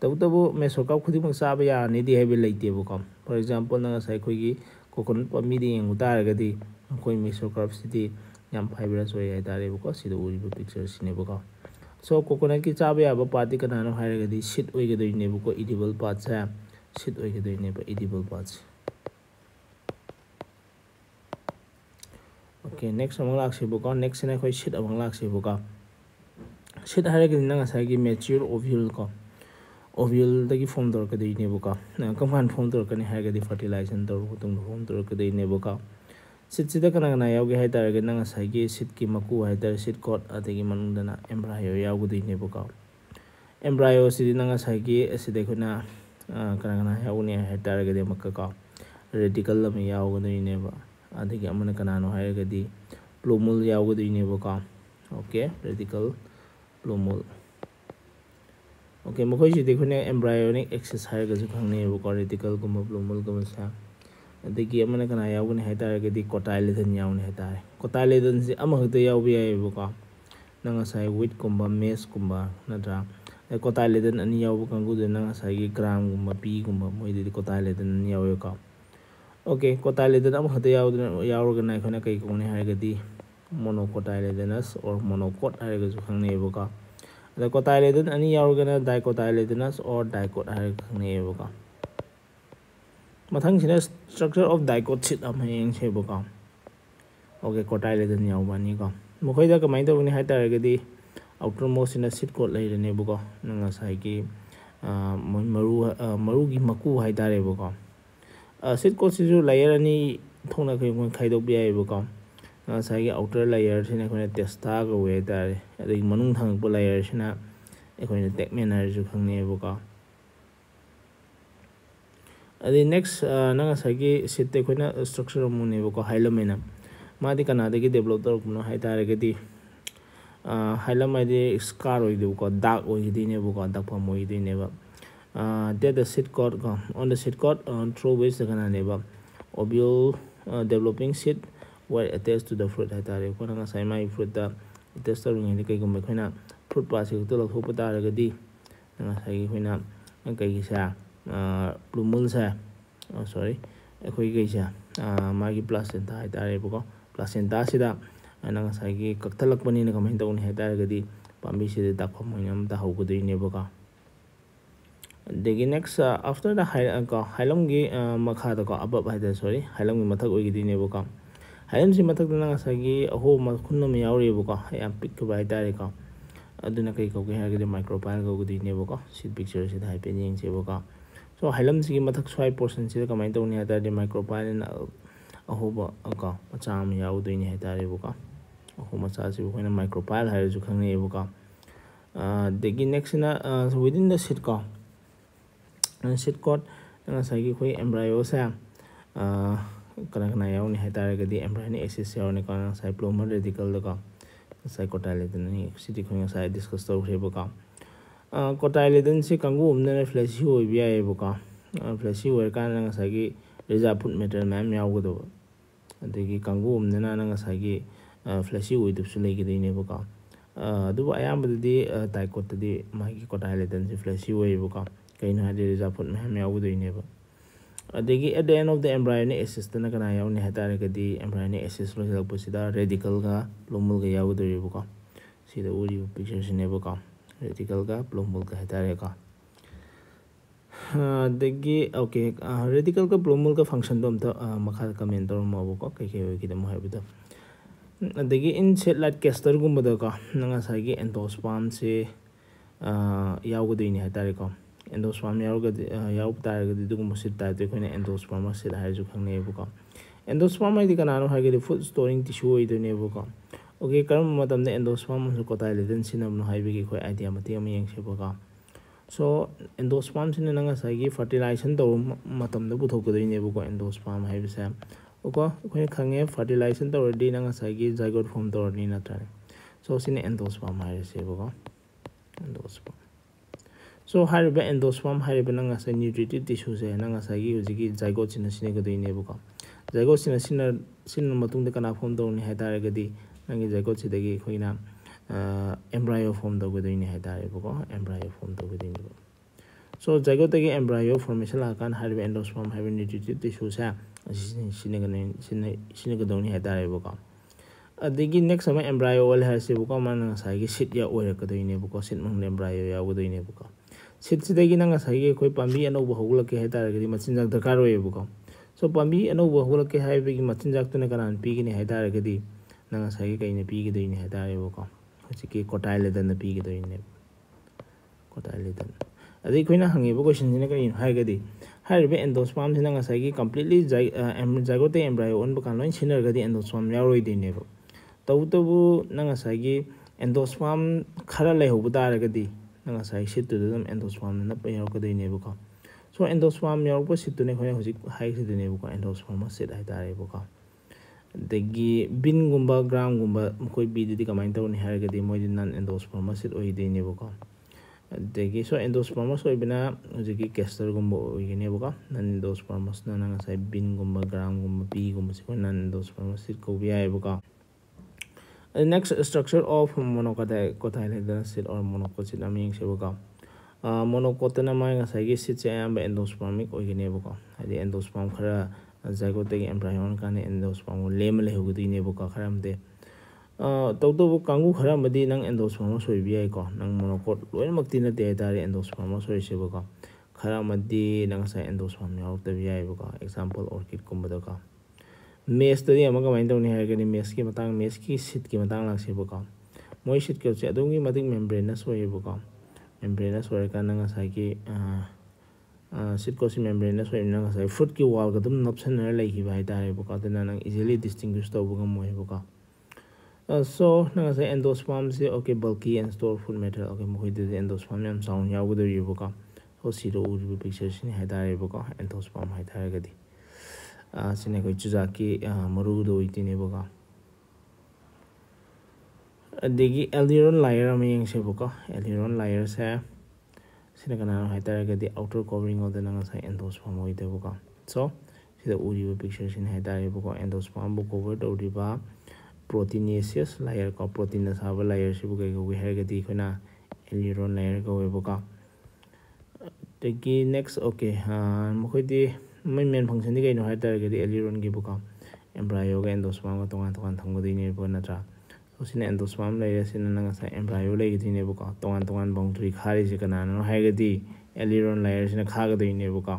ꯇꯧꯕꯇꯕꯨ ꯃꯦꯁꯣꯀꯥꯞ ꯈꯨꯗꯤꯡꯃꯛ ꯆꯥꯕ ꯌꯥꯔꯅꯤꯗꯤ ꯍꯥꯏꯕ ꯂꯩꯇꯦꯕꯀꯣ ꯐꯣꯔ ꯑꯦꯛꯖꯥꯝꯄꯜ ꯅꯪ ꯉꯁꯥꯏ ꯑꯩꯈꯣꯏꯒꯤ ꯀꯣꯀꯣꯅꯠ ꯄꯥꯝꯕꯤꯗ ꯌꯦꯡꯕ ꯇꯥꯔꯒꯗꯤ ꯑꯩꯈꯣꯏ ꯃꯦꯁꯣꯀꯥꯞꯁꯤꯗꯤ ꯌꯥꯝ ꯐꯥꯏꯕꯔꯁ ꯑꯣꯏ ꯍꯥꯏꯇꯥꯔꯦꯕꯀꯣ ꯁꯤꯗ ꯎꯔꯤꯕ ꯄꯤꯛꯆꯔꯁꯤꯅꯦꯕꯀꯣ ꯁꯣ ꯀꯣꯀꯣꯅꯠꯀꯤ ꯆꯥꯕ ꯌꯥꯕ ꯄꯥꯔꯠꯇꯤ ꯀꯅꯥꯅꯣ ꯍꯥꯏꯔꯒꯗꯤ ꯁꯤꯠ ꯑꯣꯏꯒꯗꯣꯏꯅꯦꯕꯀꯣ ꯏꯗꯤꯕꯜ ꯄꯥꯔꯠꯁꯦ ꯁꯤꯠ ꯑꯣꯏꯒꯗꯣꯏꯅꯦꯕ ꯏꯗꯤꯕꯜ ꯄꯥꯔꯠꯁꯦ ꯑꯣꯀꯦ ꯅꯦꯛꯁ ꯑꯃꯨꯛ ꯂꯥꯛꯁꯤꯕꯀꯣ ꯅꯦꯛꯁꯁꯤꯅ ꯑꯩꯈꯣꯏ ꯁꯤꯠ ꯑꯃꯨꯛ ꯂꯥꯛꯁꯤꯕꯀꯣ ꯁꯤꯠ ꯍꯥꯏꯔꯒꯗꯤ ꯅꯪ ꯉꯁꯥꯏꯒꯤ ꯃꯦꯆ꯭ꯌꯨꯔ ꯑꯣꯚ꯭ꯌꯨꯜ ओभियल फोम तौरकदनेबा कम फोम तौरकनी फर्टिलाइजेशन तौर फोम तौरकदनेबा सीट कना कना है तारे की मकू है सीट कोट एम्ब्रायो यागदनेबा एम्ब्रायो से ना कना कना यागने है तारे रेडिकल यागदनेबा कनानो है प्लोमुल यागदनेबा ओके रेडिकल प्लोमुल ओके मखोजी एम्ब्रायोनिक एक्सेस है रेटिकलगम प्लोमलगम से अदगी कना यावने है तारगे कोटाई लेदन यावने है तारे लेदन से अमहत यावबे यावबको नंगासाय वेट कुंबा मेस कुंबा नत्रा कोटाई लेदन अनि यावब ग्राम गुंबा पी गुंबा मोइदे कोटाई लेदन अनि यावबको ओके कोटाई लेदन अमहत यावदन यावरगे नाखना कई कोने है मोनोकोटाइलेदनस और मोनोकोट है खंगनेबको dicotyledon ani yaurgana dicotyledonous or dicot haraga khangneyoka mathang sina structure of dicot sit am hang cheboka okay cotyledon यावबानीको मखैदा कमाइ तबनि हाइतारगदि आउटर मोस्ट इन सिट कोट लेरनेबको नंगासाइकी मरु मरुगी मकु हाइतारेबको सिट कोट सिजु लेयर अनि थोंना खै खाइदोक बियाइबको ju khangni bu ka adi next nanga sagi sit te khona structure mu ne bu ko hailomena मादी कनादगी डेवलप तौरनो हाइतारगदी हाइलम हाइदे स्कार ओइदुको डार्क ओइदिनेबुको डाकफम ओइदिनेबा that the seed coat on the seed coat uh, through which the kananeba ovule uh, developing seed were attached to the fruit hatare ko nga sai mai fruit da test tor ngi kai gum khoina fruit pa se to lo thop ta ra di nga sai khoina kai gi sa plumul sa sorry khoi kai sa ma gi placenta hatare ko placenta ꯑꯩꯅ ꯉꯁꯥꯏꯒꯤ ꯀꯛꯊꯠꯂꯛꯄꯅꯤꯅ ꯀꯃꯥꯏꯅ ꯇꯧꯅꯤ ꯍꯥꯏ ꯇꯥꯔꯒꯗꯤ ꯄꯥꯝꯕꯤꯁꯤꯗ ꯗꯥꯛꯐꯝ ꯑꯣꯏꯅ ꯑꯃ ꯇꯥꯍꯧꯒꯗꯣꯏꯅꯦꯕꯀꯣ ꯑꯗꯒꯤ ꯅꯦꯛꯁ ꯑꯥꯐꯇꯔ ꯗ ꯀꯣ ꯍꯥꯏꯂꯝꯒꯤ ꯃꯈꯥꯗꯀꯣ ꯑꯕꯞ ꯍꯥꯏꯇꯥꯔꯦ ꯁꯣꯔꯤ ꯍꯥꯏꯂꯝꯒꯤ ꯃꯊꯛ ꯑꯣꯏꯒꯗꯣꯏꯅꯦꯕꯀꯣ ꯍꯥꯏꯂꯝꯁꯤ ꯃꯊꯛꯇꯅ ꯉꯁꯥꯏꯒꯤ ꯑꯍꯣꯕ ꯃꯈꯨꯟ ꯑꯃ ꯌꯥꯎꯔꯤꯕꯀꯣ ꯌꯥꯝ ꯄꯤꯛꯈꯤꯕ ꯍꯥꯏꯇꯥꯔꯦꯀꯣ ꯑꯗꯨꯅ ꯀꯩ ꯀꯧꯒꯦ ꯍꯥꯏꯔꯒꯗꯤ ꯃꯥꯏꯀ꯭ꯔꯣꯄꯥꯏꯜ ꯀꯧꯒꯗꯣꯏꯅꯦꯕꯀꯣ ꯁꯤ ꯄꯤꯛꯆꯔꯁꯤꯗ ꯍꯥꯏꯐꯦꯠ ꯌꯦꯡꯁꯦꯕꯀꯣ ꯁꯣ ꯍꯥꯏꯂꯝꯁꯤꯒꯤ ꯃꯊꯛ ꯁ꯭ꯋꯥꯏ ꯄꯣꯔꯁꯟꯁꯤꯗ ꯀꯃꯥꯏꯅ ꯇꯧꯅꯤ ꯍꯥꯏ ꯇꯥꯔꯗꯤ ꯃꯥꯏꯀ꯭ꯔꯣꯄꯥꯏꯜꯅ ꯑꯍꯣꯕ ꯀꯣ ꯃꯆꯥ ꯑꯃ ꯌꯥꯎꯗꯣꯏꯅꯤ ꯍꯥꯏꯇꯥꯔꯦꯕꯀꯣ ꯑꯍꯣ ꯃꯆꯥꯁꯤꯕꯨ ꯑꯩꯈꯣꯏꯅ ꯃꯥꯏꯀ꯭ꯔꯣꯄꯥꯏꯜ ꯍꯥꯏꯔꯁꯨ ꯈꯪꯅꯩꯌꯦꯕꯀꯣ ꯑꯗꯒꯤ ꯅꯦꯛꯁꯁꯤꯅ ꯋꯤꯗꯤꯟ ꯗ ꯁꯤꯠ ꯀꯣ ꯁꯤꯠ ꯀꯣꯠ ꯉꯁꯥꯏꯒꯤ ꯑꯩꯈꯣꯏ ꯑꯦꯝꯕ꯭ꯔꯥꯏꯌꯣꯁꯦ ꯀꯅꯥ ꯀꯅꯥ ꯌꯥꯎꯅꯤ ꯍꯥꯏꯇꯥꯔꯒꯗꯤ ꯑꯦꯝꯕ꯭ꯔꯥꯏꯅꯤꯛ ꯑꯦꯛꯁꯤꯁ ꯌꯥꯎꯔꯅꯤꯀꯣ ꯉꯁꯥꯏ ꯄ꯭ꯂꯣꯃꯔ ꯔꯦꯗꯤꯀꯜꯗꯀꯣ ꯉꯁꯥꯏ ꯀꯣꯇꯥꯏꯂꯦꯗꯟ ꯁꯤꯗꯤ ꯑꯩꯈꯣꯏ ꯉꯁꯥꯏ ꯗꯤꯁꯀꯁ ꯇꯧꯈ꯭ꯔꯦꯕꯀꯣ ꯀꯣꯇꯥꯏꯂꯦꯗꯟꯁꯤ ꯀꯥꯡꯕꯨ ꯑꯃꯗꯅ ꯐ꯭ꯂꯦꯁꯤ ꯑꯣꯏꯕ ꯌꯥꯏꯑꯕꯀꯣ ꯐ꯭ꯂꯦꯁꯤ ꯑꯣꯏꯔꯀꯥꯟꯗ ꯉꯁꯥꯏꯒꯤ ꯔꯤꯖꯥꯔꯞ ꯐꯨꯗ ꯃꯦꯇꯔꯤꯌꯦꯜ ꯃꯌꯥꯝ ꯌꯥꯎꯒꯗꯕ ꯑꯗꯒꯤ ꯀꯥꯡꯕꯨ ꯑꯃꯗꯅ ꯉꯁꯥꯏꯒꯤ ꯐ꯭ꯂꯦꯁꯤ ꯑꯣꯏꯗꯕꯁꯨ ꯂꯩꯒꯗꯣꯏꯅꯦꯕꯀꯣ ꯑꯗꯨꯕꯨ ꯑꯌꯥꯝꯕꯗꯗꯤ ꯗꯥꯏꯀꯣꯠꯇꯗꯤ ꯃꯥꯒꯤ ꯀꯣꯇꯥꯏꯂꯦꯗꯟꯁꯤ ꯐ꯭ꯂꯦꯁꯤ ꯑꯣꯏꯌꯦꯕꯀꯣ ꯀꯩꯅꯣ ꯍꯥꯏꯔꯗꯤ ꯔꯤꯖꯥꯔꯞ ꯐꯨꯗ ꯃꯌꯥꯝ ꯌꯥꯎꯒꯗꯣꯏꯅꯦꯕ ꯑꯗꯒꯤ at the end of the ꯑꯦꯝꯕ꯭ꯔꯥꯏꯅꯤꯛ ꯑꯦꯁꯤꯁꯇꯅ ꯀꯅꯥ ꯌꯥꯎꯅꯤ ꯍꯥꯏꯇꯥꯔꯒꯗꯤ ꯑꯦꯝꯕ꯭ꯔꯥꯏꯅꯤꯛ ꯑꯦꯁꯤꯁ ꯂꯣꯏꯁꯤꯜꯂꯛꯄꯁꯤꯗ ꯔꯦꯗꯤꯀꯜꯒ ꯄ꯭ꯂꯣꯃꯨꯜꯒ ꯌꯥꯎꯒꯗꯣꯔꯤꯕꯀꯣ ꯁꯤꯗ ꯎꯔꯤꯕ ꯄꯤꯛꯆꯔꯁꯤꯅꯦꯕꯀꯣ ꯔꯦꯗꯤꯀꯜꯒ ꯄ꯭ꯂꯣꯃꯨꯜꯒ ꯍꯥꯏꯇꯥꯔꯦꯀꯣ ꯑꯗꯒꯤ ꯑꯣꯀꯦ ꯔꯦꯗꯤꯀꯜꯒ ꯄ꯭ꯂꯣꯃꯨꯜꯒ ꯐꯪꯁꯟꯗꯣ ꯑꯝꯇ ꯃꯈꯥꯗ ꯀꯃꯦꯟ ꯇꯧꯔꯝꯃꯣꯕꯀꯣ ꯀꯩꯀꯩ ꯑꯣꯏꯈꯤꯗꯃꯣ ꯍꯥꯏꯕꯗꯣ ꯑꯗꯒꯤ ꯏꯟ ꯁꯦꯠꯂꯥꯏꯠ ꯀꯦꯁꯇꯔꯒꯨꯝꯕꯗꯀꯣ ꯅꯪ ꯉꯁꯥꯏꯒꯤ ꯑꯦꯟꯗꯣꯁꯄꯥꯝꯁꯦ ꯌꯥꯎꯒꯗꯣꯏꯅꯤ ꯍꯥꯏꯇꯥꯔꯦꯀꯣ ꯑꯦꯟꯗꯣꯁꯄꯥꯝ ꯌꯥꯎꯔꯒꯗꯤ ꯌꯥꯎꯕ ꯇꯥꯔꯒꯗꯤ ꯑꯗꯨꯒꯨꯝꯕ ꯁꯤꯠ ꯇꯥꯏꯞꯇ ꯑꯩꯈꯣꯏꯅ ꯑꯦꯟꯗꯣꯁꯄꯥꯝ ꯁꯤꯠ ꯍꯥꯏꯔꯁꯨ ꯈꯪꯅꯩꯌꯦꯕꯀꯣ ꯑꯦꯟꯗꯣꯁꯄꯥꯝ ꯍꯥꯏꯗꯤ ꯀꯅꯥꯅꯣ ꯍꯥꯏꯔꯒꯗꯤ ꯐꯨꯗ ꯁ꯭ꯇꯣꯔꯤꯡ ꯇꯤꯁꯨ ꯑꯣꯏꯗꯣꯏꯅꯦꯕꯀꯣ ꯑꯣꯀꯦ ꯀꯔꯝꯕ ꯃꯇꯝꯗ ꯑꯦꯟꯗꯣꯁꯄꯥꯝ ꯑꯃꯁꯨꯡ ꯀꯣꯇꯥꯏꯂꯦꯗꯟ ꯁꯤꯖꯤꯟꯅꯕꯅꯣ ꯍꯥꯏꯕꯒꯤ ꯑꯩꯈꯣꯏ ꯑꯥꯏꯗꯤꯌꯥ ꯃꯇꯦꯛ ꯑꯃ ꯌꯦꯡꯁꯦꯕꯀꯣ ꯁꯣ ꯑꯦꯟꯗꯣꯁꯄꯥꯝꯁꯤꯅ ꯅꯪ ꯉꯁꯥꯏꯒꯤ ꯐꯔꯇꯤꯂꯥꯏꯖꯦꯁꯟ ꯇꯧꯕ ꯃꯇꯝꯗ ꯄꯨꯊꯣꯛꯀꯗꯣꯏꯅꯦꯕꯀꯣ ꯑꯦꯟꯗꯣꯁꯄꯥꯝ ꯍꯥꯏꯕꯁꯦ ꯀꯣ ꯑꯩꯈꯣꯏꯅ ꯈꯪꯉꯦ ꯐꯔꯇꯤꯂꯥꯏꯖꯦꯁꯟ ꯇꯧꯔꯗꯤ ꯅꯪ ꯉꯁꯥꯏꯒꯤ ꯖꯥꯏꯒꯣꯠ ꯐꯣꯝ ꯇꯧꯔꯅꯤ ꯅꯠꯇ꯭ꯔꯥꯅꯦ ꯁꯣ ꯁꯤꯅ ꯑꯦꯟꯗꯣꯁꯄꯥꯝ ꯍꯥꯏꯔꯁꯦꯕꯀꯣ ꯑꯦꯟꯗꯣꯁꯄꯥꯝ ꯁꯣ ꯍꯥꯏꯔꯤꯕ ꯑꯦꯟꯗꯣꯁ꯭ꯄꯥꯝ ꯍꯥꯏꯔꯤꯕ ꯅꯪ ꯉꯁꯥꯏ ꯅ꯭ꯌꯨꯇ꯭ꯔꯤꯇꯤꯞ ꯇꯤꯁꯨꯁꯦ ꯅꯪ ꯉꯁꯥꯏꯒꯤ ꯍꯧꯖꯤꯛꯀꯤ ꯖꯥꯏꯒꯣꯠꯁꯤꯅ ꯁꯤꯖꯤꯟꯅꯒꯗꯣꯏꯅꯦꯕꯀꯣ ꯖꯥꯏꯒꯣꯠꯁꯤꯅ ꯁꯤꯖꯤꯟꯅ ꯁꯤꯖꯤꯟꯅ ꯃꯇꯨꯡꯗ ꯀꯅꯥ ꯐꯣꯝ ꯇꯧꯔꯅꯤ ꯍꯥꯏ ꯇꯥꯔꯒꯗꯤ ꯅꯪꯒꯤ ꯖꯥꯏꯒꯣꯠꯁꯤꯗꯒꯤ ꯑꯩꯈꯣꯏꯅ ꯑꯦꯝꯕ꯭ꯔꯥꯏꯌꯣ ꯐꯣꯝ ꯇꯧꯒꯗꯣꯏꯅꯤ ꯍꯥꯏ ꯇꯥꯔꯦꯕꯀꯣ ꯑꯦꯝꯕ꯭ꯔꯥꯏꯌꯣ ꯐꯣꯝ ꯇꯧꯒꯗꯣꯏꯅꯦꯕ ꯁꯣ ꯖꯥꯏꯒꯣꯠꯇꯒꯤ ꯑꯦꯝꯕ꯭ꯔꯥꯏꯌꯣ ꯐꯣꯔꯃꯦꯁꯟ ꯂꯥꯛꯑꯀꯥꯟꯗ ꯍꯥꯏꯔꯤꯕ ꯑꯦꯟꯗꯣꯁ꯭ꯄꯥꯝ ꯍꯥꯏꯕ ꯅ꯭ꯌꯨꯇ꯭ꯔꯤꯇꯤꯞ ꯇꯤꯁꯨꯁꯦ ꯑꯁꯤ ꯁꯤꯖꯤꯟꯅꯒꯗꯧꯅꯤ ꯍꯥꯏ ꯇꯥꯔꯦꯕꯀꯣ ꯑꯗꯒꯤ ꯅꯦꯛꯁ ꯑꯃ ꯑꯦꯝꯕ꯭ꯔꯥꯏꯌꯣ ꯑꯣꯜ ꯍꯥꯏꯔꯁꯦꯕꯀꯣ ꯃꯥꯅ ꯉꯁꯥꯏꯒꯤ ꯁꯤꯠ ꯑꯣꯏꯔꯛꯀꯗꯣꯏꯅꯦꯕꯀꯣ ꯁꯤꯠ ꯃꯅꯨꯡꯗ ꯑꯦꯝꯕ꯭ꯔꯥꯏꯌꯣ ꯌꯥꯎꯒꯗꯣꯏꯅꯦꯕꯀꯣ ꯁꯤꯠꯁꯤꯗꯒꯤ ꯅꯪ ꯉꯁꯥꯏꯒꯤ ꯑꯩꯈꯣoi ꯄꯥꯝꯕꯤ ꯑꯅꯧꯕ ꯍꯧꯒꯠꯂꯛꯀꯦ ꯍꯥꯏ ꯇꯥꯔꯒꯗꯤ ꯃꯆꯤꯟꯖꯥꯛ ꯗꯔꯀꯥꯔ ꯑꯣꯏꯌꯦꯕꯀꯣ ꯁꯣ ꯄꯥꯝꯕꯤ ꯑꯅꯧꯕ ꯍꯧꯒꯠꯂꯛꯀꯦ ꯍꯥꯏꯕꯒꯤ ꯃꯆꯤꯟꯖꯥꯛꯇꯨꯅ ꯀꯅꯥꯅ ꯄꯤꯒꯅꯤ ꯍꯥꯏ ꯇꯥꯔꯒꯗꯤ ꯅꯪ ꯉꯁꯥꯏꯒꯤ ꯀꯩꯅ ꯄꯤꯒꯗꯣꯏꯅꯤ ꯍꯥꯏ ꯇꯥꯔꯦꯕꯀꯣ ꯍꯧꯖꯤꯛꯀꯤ ꯀꯣꯇꯥꯏꯂꯦꯗꯟꯅ ꯄꯤꯒꯗꯣꯏꯅꯦꯕ ꯀꯣꯇꯥꯏꯂꯦꯗꯟ ꯑꯗꯩ ꯑꯩꯈꯣꯏꯅ ꯍꯪꯉꯤꯕ ꯀꯣꯏꯁꯟꯁꯤꯅ ꯀꯔꯤꯅꯣ ꯍꯥꯏꯔꯒꯗꯤ ꯍꯥꯏꯔꯤꯕ ꯑꯦꯟꯗꯣꯁꯄꯥꯝꯁꯤꯅ ꯉꯁꯥꯏꯒꯤ ꯀꯝꯄ꯭ꯂꯤꯠꯂꯤ ꯖꯥꯏꯒꯣꯠꯇꯩ ꯑꯦꯝꯕ꯭ꯔꯥꯏꯌꯣ ꯑꯣꯟꯕ ꯀꯥꯟꯗ ꯂꯣꯏ ꯁꯤꯖꯤꯟꯅꯔꯒꯗꯤ ꯑꯦꯟꯗꯣꯁꯄꯥꯝ ꯌꯥꯎꯔꯣꯏꯗꯣꯏꯅꯦꯕ ꯇꯧꯕꯇꯕꯨ ꯅꯪ ꯉꯁꯥꯏꯒꯤ ꯑꯦꯟꯗꯣꯁꯄꯥꯝ ꯈꯔ ꯂꯩꯍꯧꯕ ꯇꯥꯔꯒꯗꯤ ꯅꯪ ꯉꯁꯥꯏ ꯁꯤꯠꯇꯨꯗ ꯑꯗꯨꯝ ꯑꯦꯟꯗꯣꯁꯄꯥꯝꯅ ꯅꯞꯄ ꯌꯥꯎꯔꯛꯀꯗꯣꯏꯅꯦꯕꯀꯣ ꯁꯣ ꯑꯦꯟꯗꯣꯁꯄꯥꯝ ꯌꯥꯎꯔꯛꯄ ꯁꯤꯠꯇꯨꯅꯦ ꯑꯩꯈꯣꯏꯅ ꯍꯧꯖꯤꯛ ꯍꯥꯏꯈꯤꯗꯣꯏꯅꯦꯕꯀꯣ ꯑꯦꯟꯗꯣꯁꯄꯥꯝ ꯁꯤꯠ ꯍꯥꯏꯇꯥꯔꯦꯕꯀꯣ ꯑꯗꯒꯤ ꯕꯤꯟꯒꯨꯝꯕ ꯒ꯭ꯔꯥꯝꯒꯨꯝꯕ ꯃꯈꯣꯏ ꯕꯤꯗꯨꯗꯤ ꯀꯃꯥꯏꯅ ꯇꯧꯅꯤ ꯍꯥꯏꯔꯒꯗꯤ ꯃꯣꯏꯗꯤ ꯅꯟ ꯑꯦꯟꯗꯣꯁꯄꯥꯝ ꯁꯤꯠ ꯑꯣꯏꯗꯣꯏꯅꯦꯕꯀꯣ ꯑꯗꯒꯤ ꯁꯣ ꯑꯦꯟꯗꯣꯁꯄꯥꯔꯃꯁ ꯑꯣꯏꯕꯅ ꯍꯧꯖꯤꯛꯀꯤ ꯀꯦꯁꯇꯔꯒꯨꯝꯕ ꯑꯣꯏꯒꯅꯦꯕꯀꯣ ꯅꯟ ꯑꯦꯟꯗꯣꯁꯄꯥꯔꯃꯁꯅ ꯉꯁꯥꯏ ꯕꯤꯟꯒꯨꯝꯕ ꯒ꯭ꯔꯥꯝꯒꯨꯝꯕ ꯄꯤꯒꯨꯝꯕꯁꯦ ꯑꯩꯈꯣꯏ ꯅꯟ ꯑꯦꯟꯗꯣꯁꯄꯥꯔꯃꯁ ꯁꯤꯠ ꯀꯧꯕ ꯌꯥꯏꯑꯕꯀꯣ The next structure of monocotyledon or monocotyl aming sebuka. मोनोकोटन माई सीट से अहम एंडोस्पामिक होगनेबको है एंडोस्पाम खर जैगोटे एम्प्रायोन का एंडोस्पाम लेम लेहगदनेबको खरमदे तौदब कांगू खरमदी नंग एंडोस्पाम सोईबीको नंग मोनोकोट लोनमती नाते है एंडोस्पाम सोईसेबको खरमदी नंग एंडोस्पाम याबको एग्ज़ाम्पल ऑर्किड कुमदको ꯅꯪ ꯉꯁꯥꯏ ꯑꯦꯟꯗꯣꯁꯄꯥꯔꯝ ꯌꯥꯎꯔꯛꯇꯕ ꯌꯥꯏꯕꯀꯣ ꯑꯦꯛꯖꯥꯝꯄꯜ ꯑꯣꯔꯀꯤꯗꯀꯨꯝꯕꯗꯀꯣ ꯃꯦꯁꯇꯗꯤ ꯑꯃꯨꯛ ꯀꯃꯥꯏꯅ ꯇꯧꯅꯤ ꯍꯥꯏꯔꯒꯗꯤ ꯃꯦꯁꯀꯤ ꯃꯇꯥꯡ ꯃꯦꯁꯀꯤ ꯁꯤꯠꯀꯤ ꯃꯇꯥꯡ ꯂꯥꯛꯁꯦꯕꯀꯣ ꯃꯣꯏ ꯁꯤꯠ ꯀꯞꯁꯦ ꯑꯗꯨꯛꯀꯤ ꯃꯇꯤꯛ ꯃꯦꯝꯕ꯭ꯔꯦꯅꯁ ꯑꯣꯏꯌꯦꯕꯀꯣ ꯃꯦꯝꯕ꯭ꯔꯦꯅꯁ ꯑꯣꯏꯔꯀꯥꯟꯗ ꯉꯁꯥꯏꯒꯤ ꯁꯤꯠ ꯀꯣꯠꯁꯤ ꯃꯦꯝꯕ꯭ꯔꯦꯅꯁ ꯑꯣꯏꯕꯅꯤꯅ ꯉꯁꯥꯏ ꯐ꯭ꯔꯨꯠꯀꯤ ꯋꯥꯜꯒ ꯑꯗꯨꯝ ꯅꯞꯁꯟꯅꯔ ꯂꯩꯈꯤꯕ ꯍꯥꯏꯇꯥꯔꯦꯕꯀꯣ ꯑꯗꯨꯅ ꯅꯪ ꯏꯖꯤꯂꯤ ꯗꯤꯁꯇꯤꯡꯒ꯭ꯋꯤꯁ ꯇꯧꯕ ꯉꯝꯃꯣꯏꯕꯀꯣ ꯁꯣ ꯅꯪ ꯉꯁꯥꯏ ꯑꯦꯟꯗꯣꯁꯄꯥꯝꯁꯦ okay ꯕꯜꯀꯤ N store food matter okay ꯃꯈꯣꯏꯗꯗꯤ ꯑꯦꯟꯗꯣꯁꯄꯥꯝ ꯌꯥꯝ ꯆꯥꯎꯅ ꯌꯥꯎꯒꯗꯧꯔꯤꯕꯀꯣ ꯁꯣ ꯁꯤꯗ ꯎꯔꯤꯕ ꯄꯤꯛꯆꯔꯁꯤꯅꯤ ꯍꯥꯏꯇꯥꯔꯦꯕꯀꯣ ꯑꯦꯟꯗꯣꯁꯄꯥꯝ ꯍꯥꯏꯇꯥꯔꯒꯗꯤ ꯁꯤꯅ ꯑꯩꯈꯣꯏ ꯆꯨꯖꯥꯛꯀꯤ ꯃꯔꯨꯗꯣ ꯑꯣꯏꯗꯣꯏꯅꯦꯕꯀꯣ ꯑꯗꯒꯤ ꯑꯦꯜꯗꯤꯔꯣꯟ ꯂꯥꯏꯌꯔ ꯑꯃ ꯌꯦꯡꯁꯦꯕꯀꯣ ꯑꯦꯜꯗꯤꯔꯣꯟ ꯂꯥꯏꯌꯔꯁꯦ ꯁꯤꯅ ꯀꯅꯥꯅꯣ ꯍꯥꯏꯇꯥꯔꯒꯗꯤ ꯑꯥꯎꯇꯔ ꯀꯣꯕꯔꯤꯡ ꯑꯣꯏꯗꯅ ꯉꯁꯥꯏ ꯑꯦꯟꯗꯣꯁꯄꯥꯝ ꯑꯣꯏꯗꯦꯕꯀꯣ ꯁꯣ ꯁꯤꯗ ꯎꯔꯤꯕ ꯄꯤꯛꯆꯔꯁꯤꯅꯤ ꯍꯥꯏꯇꯥꯔꯦꯕꯀꯣ ꯑꯦꯟꯗꯣꯁꯄꯥꯝꯕꯨ ꯀꯣꯚꯔ ꯇꯧꯔꯤꯕ ꯄ꯭ꯔꯣꯇꯤꯅꯦꯁꯤꯌꯁ ꯂꯥꯏꯌꯔ ꯀꯣ ꯄ꯭ꯔꯣꯇꯤꯟꯅ ꯁꯥꯕ ꯂꯥꯏꯌꯔꯁꯤꯕꯨ ꯀꯩ ꯀꯧꯒꯦ ꯍꯥꯏꯔꯒꯗꯤ ꯑꯩꯈꯣꯏꯅ ꯑꯦꯂꯤꯔꯣꯟ ꯂꯥꯏꯌꯔ ꯀꯧꯋꯦꯕꯀꯣ ꯑꯗꯒꯤ ꯅꯦꯛꯁ ꯑꯣꯀꯦ ꯃꯈꯣꯏꯗꯤ ꯃꯣꯏ ꯃꯦꯟ ꯐꯪꯁꯟꯗꯤ ꯀꯩꯅꯣ ꯍꯥꯏꯇꯥꯔꯒꯗꯤ ꯑꯦꯂꯤꯔꯣꯟꯒꯤꯕꯨꯀꯣ ꯑꯦꯝꯕ꯭ꯔꯥꯏꯌꯣꯒ ꯑꯦꯟꯗꯣꯁꯄꯥꯝꯒ ꯇꯣꯉꯥꯟ ꯇꯣꯉꯥꯟ ꯊꯝꯒꯗꯣꯏꯅꯦꯕ ꯅꯠꯇ꯭ꯔꯥ ꯁꯣ ꯁꯤꯅ ꯑꯦꯟꯗꯣꯁꯄꯥꯝ ꯂꯩꯔꯦ ꯁꯤꯅ ꯉꯁꯥꯏ ꯑꯦꯝꯕ꯭ꯔꯥꯏꯌꯣ ꯂꯩꯒꯗꯣꯏꯅꯦꯕꯀꯣ ꯇꯣꯉꯥꯟ ꯇꯣꯉꯥꯟ ꯕꯥꯎꯟꯗꯔꯤ ꯈꯥꯔꯤꯁꯦ ꯀꯅꯥꯅꯣ ꯍꯥꯏꯔꯒꯗꯤ ꯑꯦꯂꯤꯔꯣꯟ ꯂꯥꯏꯌꯔꯁꯤꯅ ꯈꯥꯒꯗꯣꯏꯅꯦꯕꯀꯣ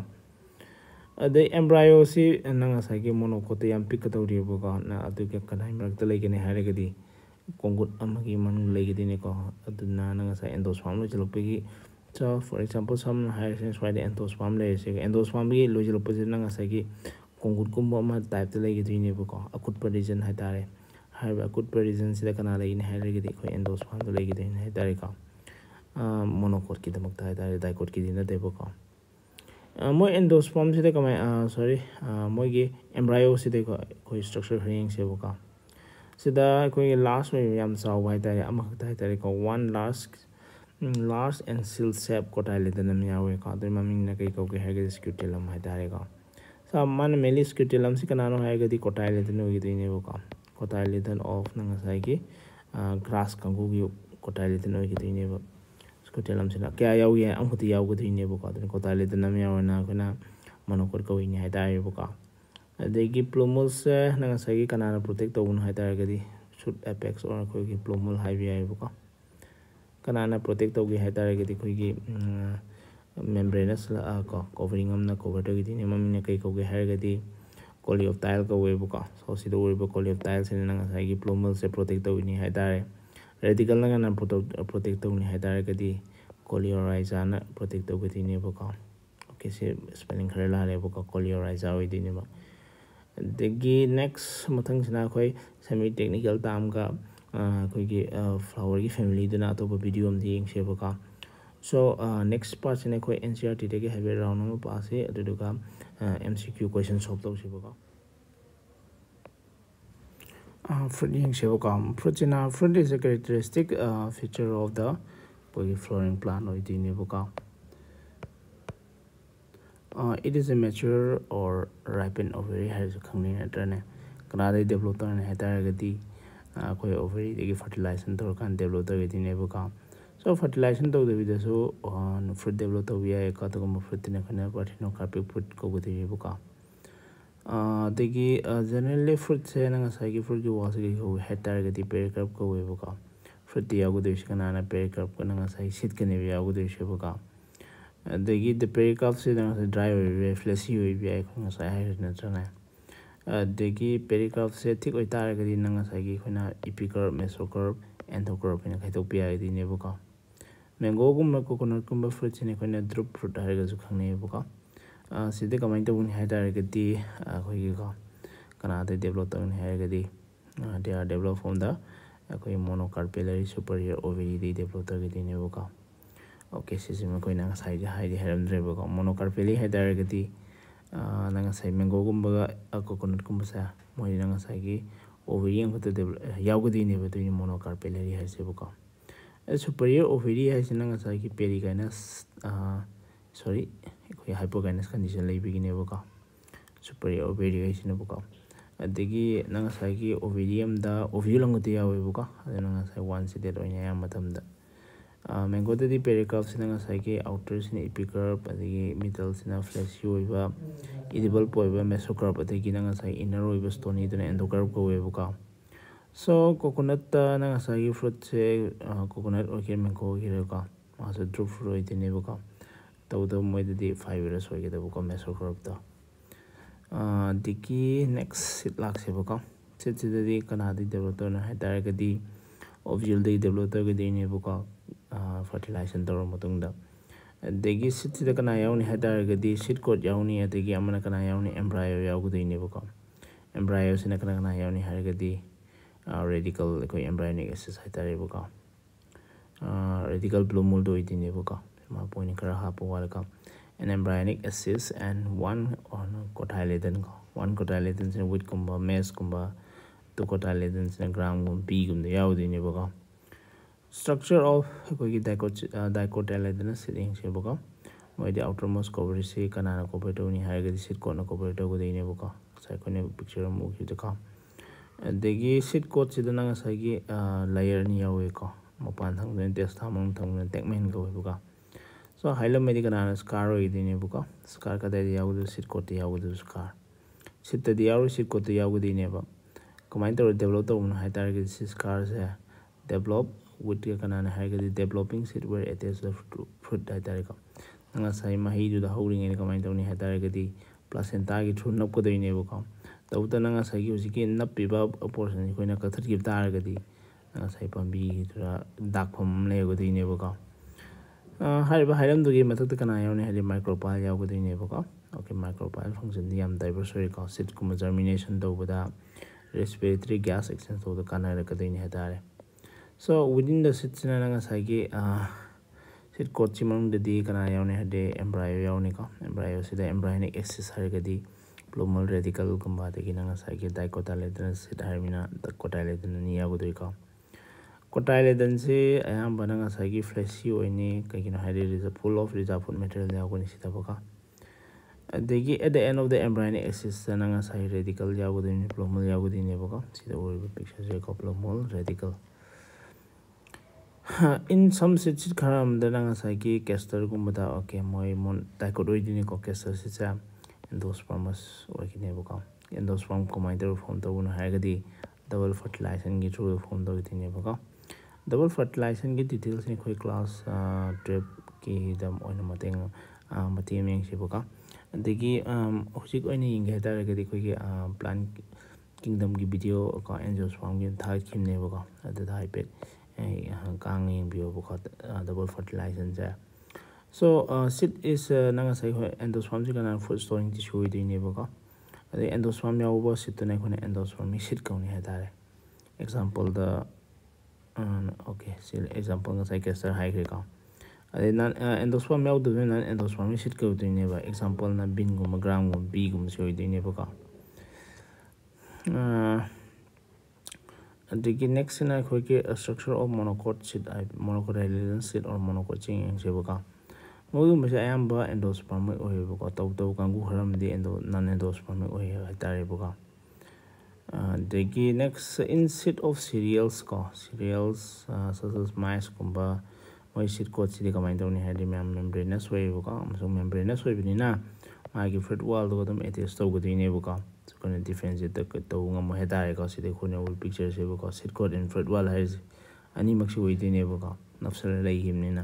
ꯑꯗꯩ ꯑꯦꯝꯕ꯭ꯔꯥꯏꯌꯣꯁꯤ ꯅꯪ ꯉꯁꯥꯏꯒꯤ ꯃꯣꯅꯣꯀꯣꯠꯇ ꯌꯥꯝ ꯄꯤꯛꯀꯗꯧꯔꯤꯕꯀꯣ ꯑꯗꯨꯒ ꯀꯗꯥꯏ ꯃꯔꯛꯇ ꯂꯩꯒꯅꯤ ꯍꯥꯏꯔꯒꯗꯤ ꯀꯣꯡꯒꯨꯠ ꯑꯃꯒꯤ ꯃꯅꯨꯡꯗ ꯂꯩꯒꯗꯣꯏꯅꯤꯀꯣ ꯑꯗꯨꯅ ꯅꯪ ꯉꯁꯥꯏ ꯑꯦꯟꯗꯣꯁꯄꯥꯝ ꯂꯣꯏꯁꯤꯜꯂꯛꯄꯒꯤ so for example some hyacinths white endosperm ꯂꯩꯔꯤꯁꯦ ꯑꯦꯟꯗꯣꯁꯄꯥꯝꯒꯤ ꯂꯣꯏꯁꯤꯜꯂꯛꯄꯁꯤꯅ ꯉꯁꯥꯏꯒꯤ ꯀꯣꯡꯒꯨꯠꯀꯨꯝꯕ ꯑꯃ ꯇꯥꯏꯞꯇ ꯂꯩꯒꯗꯣꯏꯅꯦꯕꯀꯣ ꯑꯀꯨꯠꯄ ꯔꯤꯖꯟ ꯍꯥꯏꯇꯥꯔꯦ ꯍꯥꯏꯔꯤꯕ ꯑꯀꯨꯠꯄ ꯔꯤꯖꯟꯁꯤꯗ ꯀꯅꯥ ꯂꯩꯒꯅꯤ ꯍꯥꯏꯔꯒꯗꯤ ꯑꯩꯈꯣꯏ ꯑꯦꯟꯗꯣꯁꯄꯥꯝꯗ ꯂꯩꯒꯗꯣꯏꯅꯤ ꯍꯥꯏꯇꯥꯔꯦꯀꯣ ꯃꯣꯅꯣꯀꯣꯠꯀꯤꯗꯃꯛꯇ ꯍꯥꯏꯇꯥꯔꯦ ꯗꯥꯏꯀꯣꯠꯀꯤꯗꯤ ꯅꯠꯇꯦꯕꯀꯣ ꯃꯣꯏ ꯑꯦꯟꯗꯣꯁꯄꯥꯝꯁꯤꯗ ꯀꯃꯥꯏ ꯁꯣꯔꯤ ꯃꯣꯏꯒꯤ ꯑꯦꯝꯕ꯭ꯔꯥꯏꯌꯣꯁꯤꯗꯩꯀꯣ ꯑꯩꯈꯣꯏ ꯁ꯭ꯇ꯭ꯔꯛꯆꯔ ꯈꯔ ꯌꯦꯡꯁꯦꯕꯀꯣ ꯁꯤꯗ ꯑꯩꯈꯣꯏꯒꯤ ꯂꯥꯁ ꯑꯣꯏꯕ ꯌꯥꯝ ꯆꯥꯎꯕ ꯍꯥꯏꯇꯥꯔꯦ ꯑꯃꯈꯛꯇ ꯍꯥꯏꯇꯥꯔꯦꯀꯣ ꯋꯥꯟ ꯂꯥꯁ ꯂꯥꯔꯖ ꯑꯦꯟ ꯁꯤꯜ ꯁꯦꯞ ꯀꯣꯇꯥꯏꯂꯤꯗꯟ ꯑꯃ ꯌꯥꯎꯋꯦꯀꯣ ꯑꯗꯨꯒꯤ ꯃꯃꯤꯡꯅ ꯀꯩ ꯀꯧꯒꯦ ꯍꯥꯏꯔꯒꯗꯤ ꯁ꯭ꯀ꯭ꯌꯨꯇꯦꯂꯝ ꯍꯥꯏꯇꯥꯔꯦꯀꯣ ꯁꯥ ꯃꯥꯅ ꯃꯦꯟꯂꯤ ꯁ꯭ꯀ꯭ꯌꯨꯇꯦꯂꯝꯁꯤ ꯀꯅꯥꯅꯣ ꯍꯥꯏꯔꯒꯗꯤ ꯀꯣꯇꯥꯏꯂꯤꯗꯟ ꯑꯣꯏꯒꯗꯣꯏꯅꯦꯕꯀꯣ ꯀꯣꯇꯥꯏꯂꯤꯗꯟ ꯑꯣꯐꯅ ꯉꯁꯥꯏꯒꯤ ꯒ꯭ꯔꯥꯁ ꯀꯥꯡꯕꯨꯒꯤ ꯀꯣꯇꯥꯏꯂꯤꯗꯟ ꯑꯣꯏꯒꯗꯣꯏꯅꯦꯕ ꯁ꯭ꯀ꯭ꯌꯨꯇꯦꯂꯝꯁꯤꯅ ꯀꯌꯥ ꯌꯥꯎꯒꯦ ꯑꯃꯈꯛꯇ ꯌꯥꯎꯒꯗꯣꯏꯅꯦꯕꯀꯣ ꯑꯗꯨꯅ ꯀꯣꯇꯥꯏꯂꯤꯗꯟ ꯑꯃ ꯌꯥꯎꯔꯅ ꯑꯩꯈꯣꯏꯅ ꯃꯣꯅꯣꯀꯣꯠ ꯀꯧꯏꯅꯤ ꯍꯥꯏꯇꯥꯔꯦꯕꯀꯣ ꯑꯗꯒꯤ ꯄ꯭ꯂꯨꯃꯨꯜꯁꯦ ꯅꯪ ꯉꯁꯥꯏꯒꯤ ꯀꯅꯥꯅ ꯄ꯭ꯔꯣꯇꯦꯛ ꯇꯧꯕꯅꯣ ꯍꯥꯏꯇꯥꯔꯒꯗꯤ ꯁꯨꯠ ꯑꯦꯄꯦꯛꯁ ꯑꯣꯔ ꯑꯩꯈꯣꯏꯒꯤ ꯄ꯭ꯂꯨꯃꯨꯜ ꯍꯥꯏꯕ ꯌꯥꯏꯑꯕꯀꯣ ꯀꯅꯥꯅ ꯄ꯭ꯔꯣꯇꯦꯛ ꯇꯧꯒꯦ ꯍꯥꯏꯇꯥꯔꯒꯗꯤ ꯑꯩꯈꯣꯏꯒꯤ ꯃꯦꯝꯕ꯭ꯔꯦꯅꯁ ꯀꯣ ꯀꯣꯚꯔꯤꯡ ꯑꯃꯅ ꯀꯣꯚꯔ ꯇꯧꯈꯤꯗꯣꯏꯅꯤ ꯃꯃꯤꯡꯅ ꯀꯩ ꯀꯧꯒꯦ ꯍꯥꯏꯔꯒꯗꯤ ꯀꯣꯂꯤ ꯑꯣꯐ ꯇꯥꯏꯜ ꯀꯧꯋꯦꯕꯀꯣ ꯁꯣ ꯁꯤꯗ ꯎꯔꯤꯕ ꯀꯣꯂꯤ ꯑꯣꯐ ꯇꯥꯏꯜꯁꯤꯅ ꯉꯁꯥꯏꯒꯤ ꯄ꯭ꯂꯨꯃꯜꯁꯦ ꯄ꯭ꯔꯣꯇꯦꯛ ꯇꯧꯒꯅꯤ ꯍꯥꯏꯇꯥꯔꯦ ꯔꯦꯗꯤꯀꯜꯅ ꯀꯅꯥ ꯄ꯭ꯔꯣꯇꯦꯛ ꯇꯧꯅꯤ ꯍꯥꯏꯇꯥꯔꯒꯗꯤ ꯀꯣꯂꯤꯌꯣꯔꯥꯏꯖꯥꯅ ꯄ꯭ꯔꯣꯇꯦꯛ ꯇꯧꯒꯗꯣꯏꯅꯦꯕꯀꯣ ꯑꯣꯀꯦ ꯁꯤ ꯁ꯭ꯄꯦꯂꯤꯡ ꯈꯔ ꯂꯥꯜꯂꯦꯕꯀꯣ ꯀꯣꯂꯤꯌꯣꯔꯥꯏꯖꯥ ꯑꯣꯏꯗꯣꯏꯅꯦꯕ ꯑꯗꯒꯤ ꯅꯦꯛꯁ ꯃꯊꯪꯁꯤꯅ ꯑꯩꯈꯣꯏ ꯁꯦꯃꯤ ꯇꯦꯛꯅꯤꯀꯦꯜ ꯇꯥꯝꯒ ꯑꯩꯈꯣꯏꯒꯤ ꯐ꯭ꯂꯥꯋꯔꯒꯤ ꯐꯦꯃꯤꯂꯤꯗꯨꯅ ꯑꯇꯣꯞꯄ ꯚꯤꯗꯤꯑꯣ ꯑꯃꯗ ꯌꯦꯡꯁꯦꯕꯀꯣ ꯁꯣ ꯅꯦꯛꯁ ꯄꯥꯔꯠꯁꯤꯅ ꯑꯩꯈꯣꯏ ꯑꯦꯟ ꯁꯤ ꯑꯥꯔ ꯇꯤꯗꯒꯤ ꯍꯥꯏꯐꯦꯠ ꯔꯥꯎꯟ ꯑꯃ ꯄꯥꯁꯤ ꯑꯗꯨꯗꯨꯒ ꯑꯦꯝ ꯁꯤ ꯀ꯭ꯌꯨ ꯀꯣꯏꯁꯟ ꯁꯣꯜꯕ ꯇꯧꯁꯦꯕꯀꯣ fruit ꯌꯦꯡꯁꯦꯕꯀꯣ ꯐ꯭ꯔꯨꯠꯁꯤꯅ fruit is uh ꯀꯦꯔꯦꯛꯇꯔꯤꯁꯇꯤꯛ feature of the ꯑꯩꯈꯣꯏꯒꯤ ꯐ꯭ꯂꯣꯔꯤꯡ ꯄ꯭ꯂꯥꯟ ꯑꯣꯏꯗꯣꯏꯅꯦꯕꯀꯣ it is eh mature or ꯔꯥꯏꯄꯟ ꯑꯣꯚꯔꯤ ꯍꯥꯏꯔꯁꯨ ꯈꯪꯅꯩ ꯅꯠꯇ꯭ꯔꯅꯦ ꯀꯅꯥꯗꯒꯤ ꯗꯦꯕꯂꯞ ꯇꯧꯔꯅꯤ ꯍꯥꯏꯇꯥꯔꯒꯗꯤ ꯑꯩꯈꯣꯏ ꯑꯣꯚꯔꯤꯗꯒꯤ ꯐꯔꯇꯤꯂꯥꯏꯖꯦꯁꯟ ꯇꯧꯔꯀꯥꯟꯗ ꯗꯦꯕꯂꯞ ꯇꯧꯒꯗꯣꯏꯅꯦꯕꯀꯣ ꯁꯣ ꯐꯔꯇꯤꯂꯥꯏꯖꯦꯁꯟ ꯇꯧꯗꯕꯤꯗꯁꯨ ꯐ꯭ꯔꯨꯠ ꯗꯦꯕꯂꯞ ꯇꯧꯕ ꯌꯥꯏꯀꯣ ꯑꯗꯨꯒꯨꯝꯕ ꯐ꯭ꯔꯨꯠꯇꯨꯅ ꯑꯩꯈꯣꯏꯅ ꯄꯥꯔꯊꯤꯅꯣꯀꯥꯔꯄꯤꯛ ꯐ꯭ꯔꯨꯠ ꯀꯧꯒꯗꯣꯏꯅꯦꯕꯀꯣ ꯑꯗꯒꯤ ꯖꯦꯅꯔꯦꯜꯂꯤ ꯐ꯭ꯔꯨꯠꯁꯦ ꯉꯁꯥꯏꯒꯤ ꯐ꯭ꯔꯨꯠꯀꯤ ꯋꯥꯜꯁꯦ ꯀꯩ ꯀꯧꯏ ꯍꯥꯏꯇꯥꯔꯒꯗꯤ ꯄꯦꯔꯤꯀꯔꯞ ꯀꯧꯋꯦꯕꯀꯣ ꯐ꯭ꯔꯨꯠꯇ ꯌꯥꯎꯒꯗꯣꯏꯁꯤ ꯀꯅꯥꯅ ꯄꯦꯔꯤꯀꯔꯞꯀꯅ ꯉꯁꯥꯏ ꯁꯤꯠꯀꯅꯦꯕ ꯌꯥꯎꯒꯗꯣꯏꯁꯦꯕꯀꯣ ꯑꯗꯒꯤ ꯄꯦꯔꯤꯀꯥꯞꯁꯤꯗ ꯉꯁꯥꯏ ꯗ꯭ꯔꯥꯏ ꯑꯣꯏꯕ ꯌꯥꯏ ꯐ꯭ꯂꯦꯁꯤ ꯑꯣꯏꯕ ꯌꯥꯏ ꯑꯩꯈꯣꯏ ꯉꯁꯥꯏ ꯍꯥꯏꯔꯤꯁꯤ ꯅꯠꯇ꯭ꯔꯅꯦ ꯑꯗꯒꯤ ꯄꯦꯔꯤꯀꯥꯞꯁꯦ ꯊꯤꯛ ꯑꯣꯏꯇꯥꯔꯒꯗꯤ ꯅꯪ ꯉꯁꯥꯏꯒꯤ ꯑꯩꯈꯣꯏꯅ ꯏꯄꯤꯀꯔꯞ ꯃꯦꯁꯣꯀꯔꯞ ꯑꯦꯟꯊꯣꯀꯔꯞ ꯍꯥꯏꯅ ꯈꯥꯏꯗꯣꯛꯄ ꯌꯥꯒꯗꯣꯏꯅꯦꯕꯀꯣ ꯃꯦꯡꯒꯣꯒꯨꯝꯕ ꯀꯣꯀꯣꯅꯠꯀꯨꯝꯕ ꯐ꯭ꯔꯨꯠꯁꯤꯅ ꯑꯩꯈꯣꯏꯅ ꯗ꯭ꯔꯨꯞ ꯐ꯭ꯔꯨꯠ ꯍꯥꯏꯔꯒꯁꯨ ꯈꯪꯅꯩꯌꯦꯕꯀꯣ ꯁꯤꯗ ꯀꯃꯥꯏꯅ ꯇꯧꯒꯅꯤ ꯍꯥꯏꯇꯥꯔꯒꯗꯤ ꯑꯩꯈꯣꯏꯒꯤꯀꯣ ꯀꯅꯥꯗ ꯗꯦꯕꯂꯞ ꯇꯧꯒꯅꯤ ꯍꯥꯏꯔꯒꯗꯤ they are develop from the ꯑꯩꯈꯣꯏ ꯃꯣꯅꯣꯀꯥꯔꯄꯦꯂꯔꯤ ꯁꯨꯄꯔꯤꯌꯔ ꯑꯣꯚꯦꯔꯤꯗꯒꯤ ꯗꯦꯕꯂꯞ ꯇꯧꯒꯗꯣꯏꯅꯦꯕꯀꯣ ꯑꯣꯀꯦ ꯁꯤꯁꯤ ꯃꯈꯣꯏꯅ ꯉꯁꯥꯏꯗꯤ ꯍꯥꯏꯗꯤ ꯍꯥꯏꯔꯝꯗ꯭ꯔꯦꯕꯀꯣ ꯃꯣꯅꯣꯀꯥꯔꯄꯦꯂꯤ ꯍꯥꯏꯇꯥꯔꯒꯗꯤ ꯅꯪ ꯉꯁꯥꯏ ꯃꯦꯡꯒꯣꯒꯨꯝꯕꯒ ꯀꯣꯀꯣꯅꯠꯀꯨꯝꯕꯁꯦ ꯃꯣꯏꯅ ꯉꯁꯥꯏꯒꯤ ꯑꯣꯚꯦꯔꯤ ꯑꯃꯈꯛꯇ ꯌꯥꯎꯒꯗꯣꯏꯅꯦꯕ ꯑꯗꯨꯒꯤ ꯃꯣꯅꯣꯀꯥꯔꯄꯦꯂꯔꯤ ꯍꯥꯏꯁꯦꯕꯀꯣ ꯁꯨꯄꯔꯤꯌꯔ ꯑꯣꯚꯦꯔꯤ ꯍꯥꯏꯁꯤꯅ ꯉꯁꯥꯏꯒꯤ ꯄꯦꯔꯤꯒꯥꯏꯅꯁ ꯁꯣꯔꯤ ꯑꯩꯈꯣꯏ ꯍꯥꯏꯄꯣꯒꯥꯏꯅꯁ ꯀꯟꯗꯤꯁꯟ ꯂꯩꯕꯒꯤꯅꯦꯕꯀꯣ ꯁꯨꯄꯔꯤꯌꯔ ꯑꯣꯚꯦꯔꯤ ꯍꯥꯏꯁꯤꯅꯕꯀꯣ ꯑꯗꯒꯤ ꯅꯪ ꯉꯁꯥꯏꯒꯤ ꯑꯣꯚꯦꯔꯤ ꯑꯃꯗ ꯑꯣꯚ꯭ꯌꯨꯜ ꯑꯃꯈꯛꯇ ꯌꯥꯎꯋꯦꯕꯀꯣ ꯑꯗꯨꯅ ꯉꯁꯥꯏ ꯋꯥꯟ ꯁꯤꯗꯦꯠ ꯑꯣꯏꯅ ꯑꯌꯥꯝꯕ ꯃꯇꯝꯗ ꯃꯦꯡꯒꯣꯗꯗꯤ ꯄꯦꯔꯤꯀꯥꯞꯁꯤꯅ ꯉꯁꯥꯏꯒꯤ ꯑꯥꯎꯇꯔꯁꯤꯅ ꯏꯄꯤꯀꯔꯞ ꯑꯗꯒꯤ ꯃꯤꯗꯜꯁꯤꯅ ꯐ꯭ꯂꯦꯛꯁꯤ ꯑꯣꯏꯕ ꯏꯗꯤꯕꯜ ꯑꯣꯏꯕ ꯃꯦꯁꯣꯀꯔꯞ ꯑꯗꯒꯤꯅ ꯉꯁꯥꯏ ꯏꯟꯅꯔ ꯑꯣꯏꯕ ꯁ꯭ꯇꯣꯅꯤꯗꯨꯅ ꯑꯦꯟꯗꯣꯀꯔꯞ ꯀꯧꯋꯦꯕꯀꯣ ꯁꯣ ꯀꯣꯀꯣꯅꯠꯇꯅ ꯉꯁꯥꯏꯒꯤ ꯐ꯭ꯔꯨꯠꯁꯦ ꯀꯣꯀꯣꯅꯠ ꯑꯣꯏꯒꯦꯔꯥ ꯃꯦꯡꯒꯣ ꯑꯣꯏꯒꯦꯔꯥꯀꯣ ꯃꯥꯁꯨ ꯗ꯭ꯔꯨꯞ ꯐ꯭ꯔꯨꯠ ꯑꯣꯏꯗꯣꯏꯅꯦꯕꯀꯣ ꯇꯧꯕꯇꯕꯨ ꯃꯣꯏꯗꯗꯤ ꯐꯥꯏꯕꯔꯁ ꯑꯣꯏꯒꯗꯕꯀꯣ ꯃꯦꯁꯣꯀꯔꯞꯇꯣ ꯑꯗꯒꯤ ꯅꯦꯛꯁ ꯁꯤꯠ ꯂꯥꯛꯁꯦꯕꯀꯣ ꯁꯤꯠꯁꯤꯗꯗꯤ ꯀꯅꯥꯗꯒꯤ ꯗꯦꯕꯂꯞ ꯇꯧꯔꯤꯅꯣ ꯍꯥꯏ ꯇꯥꯔꯒꯗꯤ ꯑꯣꯞꯖꯤꯜꯗꯒꯤ ꯗꯦꯕꯂꯞ ꯇꯧꯒꯗꯣꯏꯅꯦꯕꯀꯣ ꯐꯔꯇꯤꯂꯥꯏꯖꯦꯁꯟ ꯇꯧꯔ ꯃꯇꯨꯡꯗ ꯑꯗꯒꯤ ꯁꯤꯠꯁꯤꯗ ꯀꯅꯥ ꯌꯥꯎꯅꯤ ꯍꯥꯏ ꯇꯥꯔꯒꯗꯤ ꯁꯤꯠ ꯀꯣꯠ ꯌꯥꯎꯅꯤ ꯑꯗꯒꯤ ꯑꯃꯅ ꯀꯅꯥ ꯌꯥꯎꯅꯤ ꯑꯦꯝꯕ꯭ꯔꯥꯏꯌꯣ ꯌꯥꯎꯒꯗꯣꯏꯅꯦꯕꯀꯣ ꯑꯦꯝꯕ꯭ꯔꯥꯏꯌꯣꯁꯤꯅ ꯀꯅꯥ ꯀꯅꯥ ꯌꯥꯎꯅꯤ ꯍꯥꯏꯔꯒꯗꯤ ꯔꯦꯗꯤꯀꯜ ꯑꯩꯈꯣꯏ ꯑꯦꯝꯕ꯭ꯔꯥꯏꯌꯣꯅꯤꯛ ꯑꯦꯁꯤꯁ ꯍꯥꯏꯇꯥꯔꯦꯕꯀꯣ ꯔꯦꯗꯤꯀꯜ ꯕ꯭ꯂꯨꯃꯨꯜꯗ ꯑꯣꯏꯗꯣꯏꯅꯦꯕꯀꯣ ꯃꯥ ꯄꯣꯏꯟ ꯈꯔ ꯍꯥꯞꯄ ꯋꯥꯠꯂꯒ N ꯑꯦꯝꯕ꯭ꯔꯥꯏꯌꯣꯅꯤꯛ assist N one ꯀꯣꯊꯥꯏꯂꯦꯗꯟꯀꯣ one ꯀꯣꯊꯥꯏꯂꯦꯗꯟꯁꯤꯅ ꯋꯤꯠꯀꯨꯝꯕ ꯃꯦꯁꯀꯨꯝꯕ to ꯀꯣꯊꯥꯏꯂꯦꯗꯟꯁꯤꯅ ꯒ꯭ꯔꯥꯝꯒꯨꯝꯕ ꯄꯤꯒꯨꯝꯕꯗ ꯌꯥꯎꯗꯣꯏꯅꯦꯕꯀꯣ structure of koi dicot dicotyle sitting se boka moi the outermost cover se kanana cover to ni haiga sit ko na cover to gudai ne boka sai ko ne picture mu ki deka degi sit ko se da na sai gi layer ni yawe ko mapan thang den test thamang thang den tekmen ko boka so hailo me di kanana scar oi dine boka scar ka dai yawu du sit ko te yawu du scar sit te yawu sit ko te yawu dine ba कमाइन तौर develop तौर है scar से develop with ꯀꯅꯥꯅ ꯍꯥꯏꯔꯒꯗꯤ ꯗꯦꯕꯂꯞꯄꯤꯡ ꯁꯤꯠ where attach fruit ꯍꯥꯏꯇꯥꯔꯦꯀꯣ ꯉꯁꯥꯏ ꯃꯍꯩꯗꯨꯗ ꯍꯧꯔꯤꯉꯩꯗ ꯀꯃꯥꯏꯅ ꯇꯧꯅꯤ ꯍꯥꯏ ꯇꯥꯔꯒꯗꯤ ꯄ꯭ꯂꯥꯁꯦꯟꯇꯥꯒꯤ ꯊ꯭ꯔꯨ ꯅꯞꯀꯗꯣꯏꯅꯦꯕꯀꯣ ꯇꯧꯕꯇꯅ ꯉꯁꯥꯏꯒꯤ ꯍꯧꯖꯤꯛꯀꯤ ꯅꯞꯄꯤꯕ ꯄꯣꯔꯁꯟꯁꯦ ꯑꯩꯈꯣꯏꯅ ꯀꯛꯊꯠꯈꯤꯕ ꯇꯥꯔꯒꯗꯤ ꯉꯁꯥꯏ ꯄꯥꯝꯕꯤꯗꯨꯗ ꯗꯥꯛꯐꯝ ꯑꯃ ꯂꯩꯒꯗꯣꯏꯅꯦꯕꯀꯣ ꯍꯥꯏꯔꯤꯕ ꯍꯥꯏꯔꯝꯗꯨꯒꯤ ꯃꯊꯛꯇ ꯀꯅꯥ ꯌꯥꯎꯅꯤ ꯍꯥꯏꯗꯤ ꯃꯥꯏꯀ꯭ꯔꯣꯄꯥꯏꯜ ꯌꯥꯎꯒꯗꯣꯏꯅꯦꯕꯀꯣ ꯑꯣꯀꯦ ꯃꯥꯏꯀ꯭ꯔꯣꯄꯥꯏꯜ ꯐꯪꯁꯟꯗꯤ ꯌꯥꯝ ꯗꯥꯏꯚꯔꯁ ꯑꯣꯏꯔꯦꯀꯣ ꯁꯤꯠꯀꯨꯝꯕ ꯖꯔꯃꯤꯅꯦꯁꯟ ꯇꯧꯕꯗ ꯔꯦꯁꯄꯤꯔꯦꯇꯔꯤ ꯒ꯭ꯌꯥꯁ ꯑꯦꯛꯁꯆꯦꯟꯖ ꯇꯧꯕꯗ ꯀꯥꯟꯅꯔꯛꯀꯗꯣꯏꯅꯤ ꯍꯥꯏꯇꯥꯔꯦ ꯁꯣ ꯋꯤꯗꯤꯟ ꯗ ꯁꯤꯠꯁꯤꯅ ꯉꯁꯥꯏꯒꯤ ꯁꯤꯠ ꯀꯣꯠꯁꯤ ꯃꯅꯨꯡꯗꯗꯤ ꯀꯅꯥ ꯌꯥꯎꯅꯤ ꯍꯥꯏꯔꯗꯤ ꯑꯦꯝꯕ꯭ꯔꯥꯏꯌꯣ ꯌꯥꯎꯅꯤꯀꯣ ꯑꯦꯝꯕ꯭ꯔꯥꯏꯌꯣꯁꯤꯗ ꯑꯦꯝꯕ꯭ꯔꯥꯏꯌꯣꯅꯤꯛ ꯑꯦꯛꯁꯤꯁ ꯍꯥꯏꯔꯒꯗꯤ ꯄ꯭ꯂꯨꯃꯜ ꯔꯦꯗꯤꯀꯜꯒꯨꯝꯕ ꯑꯗꯒꯤꯅ ꯉꯁꯥꯏꯒꯤ ꯗꯥꯏꯀꯣꯇꯥꯏꯂꯦꯗꯟ ꯁꯤꯠ ꯍꯥꯏꯔꯕꯅꯤꯅ ꯀꯣꯇꯥꯏꯂꯦꯗꯟ ꯑꯅꯤ ꯌꯥꯎꯒꯗꯣꯏꯀꯣ ꯀꯣꯇꯥꯏꯂꯦꯗꯟꯁꯤ ꯑꯌꯥꯝꯕꯅ ꯉꯁꯥꯏꯒꯤ ꯐ꯭ꯂꯦꯁꯤ ꯑꯣꯏꯅꯤ ꯀꯩꯒꯤꯅꯣ ꯍꯥꯏꯔꯗꯤ full of reserve food material ꯌꯥꯎꯒꯅꯤ ꯁꯤꯗꯕꯀꯣ ꯑꯗꯒꯤ ꯑꯦꯠ ꯗ ꯑꯦꯟ ꯑꯣꯐ ꯗ ꯑꯦꯝꯕ꯭ꯔꯥꯏꯌꯣꯅꯤꯛ ꯑꯦꯛꯁꯤꯁꯇꯅ ꯉꯁꯥꯏ ꯔꯦꯗꯤꯀꯜ ꯌꯥꯎꯒꯗꯣꯏꯅꯤ ꯄ꯭ꯂꯨꯃꯜ ꯌꯥꯎꯒꯗꯣꯏꯅꯦꯕꯀꯣ ꯁꯤꯗ ꯎꯔꯤꯕ ꯄꯤꯛꯆꯔꯁꯦꯀꯣ ꯄ꯭ꯂꯨꯃꯜ ꯔꯦꯗꯤꯀꯜ ꯏꯟ ꯁꯝ ꯁꯤꯠ ꯁꯤꯠ ꯈꯔ ꯑꯃꯗꯅ ꯉꯁꯥꯏꯒꯤ ꯀꯦꯁꯇꯔꯒꯨꯝꯕꯗ ꯑꯣꯀꯦ ꯃꯣꯏ ꯗꯥꯏꯀꯣꯠ ꯑꯣꯏꯗꯣꯏꯅꯤꯀꯣ ꯀꯦꯁꯇꯔ ꯁꯤꯠꯁꯦ ꯑꯦꯟꯗꯣꯁꯄꯔꯃꯁ ꯑꯣꯏꯒꯅꯦꯕꯀꯣ ꯑꯦꯟꯗꯣꯁꯄꯔꯝ ꯀꯃꯥꯏꯅ ꯇꯧꯔꯒ ꯐꯣꯝ ꯇꯧꯕꯅꯣ ꯍꯥꯏꯔꯒꯗꯤ ꯗꯕꯜ ꯐꯔꯇꯤꯂꯥꯏꯖꯦꯁꯟꯒꯤ ꯊ꯭ꯔꯨꯗ ꯐꯣꯝ ꯇꯧꯒꯗꯣꯏꯅꯦꯕꯀꯣ ꯗꯕꯜ ꯐꯔꯇꯤꯂꯥꯏꯖꯦꯁꯟꯒꯤ ꯗꯤꯇꯦꯜꯁꯅꯤ ꯑꯩꯈꯣꯏ ꯀ꯭ꯂꯥꯁ ꯇꯨꯌꯦꯜꯞꯀꯤꯗ ꯑꯣꯏꯅ ꯃꯇꯦꯡ ꯃꯇꯦꯡ ꯑꯃ ꯌꯦꯡꯁꯦꯕꯀꯣ ꯑꯗꯒꯤ ꯍꯧꯖꯤꯛ ꯑꯣꯏꯅ ꯌꯦꯡꯒꯦ ꯍꯥꯏ ꯇꯥꯔꯒꯗꯤ ꯑꯩꯈꯣꯏꯒꯤ ꯄ꯭ꯂꯥꯟ ꯀꯤꯡꯗꯝꯒꯤ ꯚꯤꯗꯤꯑꯣ ꯀꯣ ꯑꯦꯟꯖꯣꯁꯄꯥꯝꯒꯤ ꯊꯥꯒꯠꯈꯤꯕꯅꯦꯕꯀꯣ ꯑꯗꯨꯗ ꯍꯥꯏꯐꯦꯠ कांग यंग बियो बखत डबल फर्टिलाइजेशन जे so uh, seed is uh, nang sai ho endosperm ji kana food storing tissue wi dine bo ka ade endosperm ya ubo seed to nai khone endosperm seed kauni he dare example the um, okay so example nang sai kester hai kre ka ade nan uh, endosperm ya udo nan endosperm seed ka udo ne ba example na bin gum gram gum b gum se wi dine bo ka uh, adigi next na khoi ke a structure of monochord seed i monochord hyaline seed or monochord ching ang sebo ka mogu me sa am ba endosperm oi bo ka tau tau kang gu haram di endo nan endosperm oi ha tare bo ka adigi next in seed of cereals ka cereals such as maize kumba oi seed ko seed ka main tau ni ha di mem membranous oi bo ka amso membranous oi bi ni na ma gi fruit wall do ka tum atheist tau gu di ne bo ka ꯇꯧꯒꯗꯣꯏꯅꯦꯕꯀꯣ ꯑꯩꯈꯣꯏꯅ differentiate ꯇꯧꯕ ꯉꯝꯃꯣꯏ ꯍꯥꯏꯇꯥꯔꯦꯀꯣ ꯁꯤꯗ ꯑꯩꯈꯣꯏꯅ ꯎꯔꯤ ꯄꯤꯛꯆꯔꯁꯦꯕꯀꯣ ꯁꯤꯠ code N fruit ꯋꯥꯜ ꯍꯥꯏꯔꯤꯁꯦ ꯑꯅꯤꯃꯛꯁꯤ ꯑꯣꯏꯗꯣꯏꯅꯦꯕꯀꯣ ꯅꯞꯁꯜꯂ ꯂꯩꯈꯤꯕꯅꯤꯅ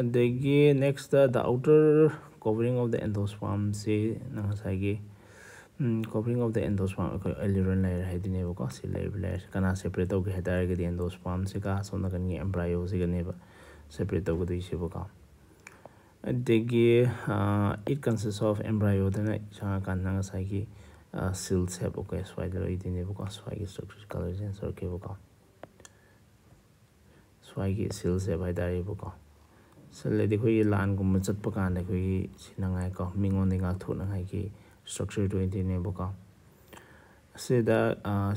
ꯑꯗꯒꯤ ꯅꯦꯛꯁꯇ ꯗ ꯑꯥꯎꯇꯔ ꯀꯣꯕꯔꯤꯡ ꯑꯣꯐ ꯗ ꯑꯦꯟꯗꯣꯁꯄꯥꯝꯁꯤ ꯉꯁꯥꯏꯒꯤ ꯀꯣꯕꯔꯤꯡ ꯑꯣꯐ ꯗ ꯑꯦꯟꯗꯣꯁꯄꯥꯝ ꯑꯩꯈꯣꯏ ꯑꯦꯂꯤꯔꯣꯟ ꯂꯩꯔ ꯍꯥꯏꯗꯣꯏꯅꯦꯕꯀꯣ ꯁꯤ ꯂꯩꯔꯤꯕ ꯂꯩꯔꯁꯦ ꯀꯅꯥ ꯁꯦꯄꯔꯦꯠ ꯇꯧꯒꯦ ꯍꯥꯏ ꯇꯥꯔꯒꯗꯤ ꯑꯦꯟꯗꯣꯁꯄꯥꯝꯁꯤꯒ ꯁꯣꯝ ꯅꯥꯀꯟꯒꯤ ꯑꯦꯝꯕ꯭ꯔꯥꯏꯌꯣꯁꯤꯒꯅꯦꯕ ꯁꯦꯄꯔꯦꯠ ꯇꯧꯒꯗꯣꯏꯁꯦꯕꯀꯣ ꯑꯗꯒꯤ ꯏꯠ ꯀꯟꯁꯤꯁ ꯑꯣꯐ ꯑꯦꯝꯕ꯭ꯔꯥꯏꯌꯣꯗꯅ ꯆꯪꯉꯀꯥꯟꯗ ꯉꯁꯥꯏꯒꯤ ꯁꯤꯜ ꯁꯦꯞ ꯑꯣꯀꯦ ꯁ꯭ꯋꯥꯏꯗ ꯂꯩꯗꯣꯏꯅꯦꯕꯀꯣ ꯁ꯭ꯋꯥꯏꯒꯤ ꯏꯁꯇ꯭ꯔꯛꯆꯔ ꯀꯂꯔ ꯆꯦꯟꯖ ꯇꯧꯔꯛꯀꯦꯕꯀꯣ ꯁ꯭ꯋꯥꯏꯒꯤ ꯁꯤꯜ ꯁꯦꯞ ꯍꯥꯏꯇꯥꯔꯦꯕꯀꯣ ꯁꯤꯜ ꯍꯥꯏꯗꯤ ꯑꯩꯈꯣꯏꯒꯤ ꯂꯥꯟꯒꯨꯝꯕ ꯆꯠꯄ ꯀꯥꯟꯗ ꯑꯩꯈꯣꯏꯒꯤ ꯁꯤꯅꯉꯥꯏꯀꯣ ꯃꯤꯉꯣꯟꯗꯒꯤ ꯉꯥꯛꯊꯣꯛꯅꯉꯥꯏꯒꯤ ꯏꯁꯇ꯭ꯔꯛꯆꯔꯗꯨ ꯑꯣꯏꯗꯣꯏꯅꯦꯕꯀꯣ ꯑꯁꯤꯗ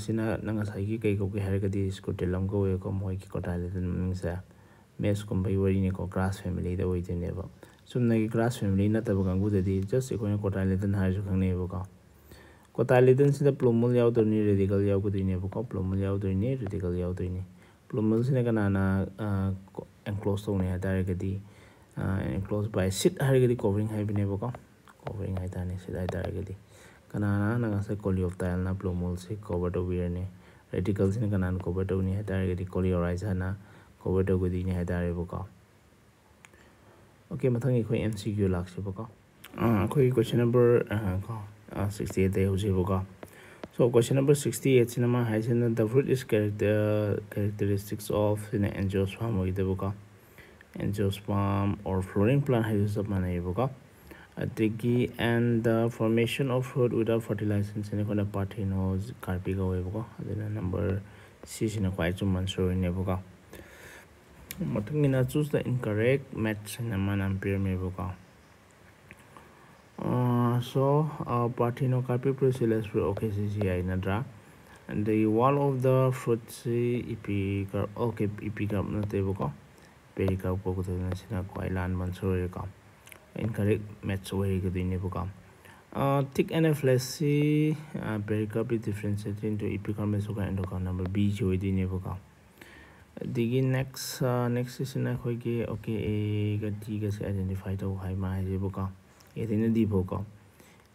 ꯁꯤꯅ ꯅꯪ ꯉꯁꯥꯏꯒꯤ ꯀꯩ ꯀꯧꯒꯦ ꯍꯥꯏꯔꯒꯗꯤ ꯁ꯭ꯀꯨꯇꯦꯂꯝ ꯀꯧꯋꯦꯀꯣ ꯃꯣꯏꯒꯤ ꯀꯣꯇꯥꯏꯂꯦꯗꯟ ꯃꯃꯤꯡꯁꯦ ꯃꯦꯁꯀꯨꯝꯕꯒꯤ ꯋꯥꯔꯤꯅꯤꯀꯣ ꯒ꯭ꯔꯥꯁ ꯐꯦꯃꯤꯂꯤꯗ ꯑꯣꯏꯗꯣꯏꯅꯦꯕ चुम्नगी क्लास फैमिली नतब कांगूदी जस्ट अखोन कोटाइलेटन खाने कोटाइलेटन से प्लोमल यादनी रेडिकल यादनीबको प्लोमल यादनी रेडिकल यादनी प्लोमल से कना एनक्लोज तौने एनक्लोज बाय सीट है कवरिंग है कवरिंग है सीट है कनाना कोली ऑफ़ टाइल प्लोमल से कवर तौरने रेडिकल से कनान कवर तौनी है कोली ऑराइज है कवर तौदीने है ओके मथंग अखोई एमसीक्यू लाक्सेबको अखोई क्वेश्चन नंबर को 68 दे होजेबको So question number 68 cinema has in the fruit is character characteristics of in angiosperm or the book angiosperm or flowering plant has of man book Adigi and the formation of fruit without fertilization in a party knows carpiga book then matang ina choose the incorrect. Match naman ang pair may buka uh, so uh, party no copy press illustrate okay cci na dra. And the wall of the fruit si ipi kar okay ipi kap na te buka peri kap ko ko na sina koilan mansuri ka incorrect match way ko din buka. Uh, thick and fleshy uh, pericopy differentiated into epicarmesoka endocarp number b joy din buka. ꯑꯗꯒꯤ next ꯅꯦꯛꯁꯁꯤꯁꯤꯅ ꯑꯩꯈꯣꯏꯒꯤ okay ꯑꯦꯒ ꯗꯤꯒꯁꯦ identify ꯇꯧ ꯍꯥꯏꯕ ꯍꯥꯏꯁꯦꯕꯀꯣ ꯑꯦꯗꯩꯅ ꯗꯤ ꯐꯥꯎꯀꯣ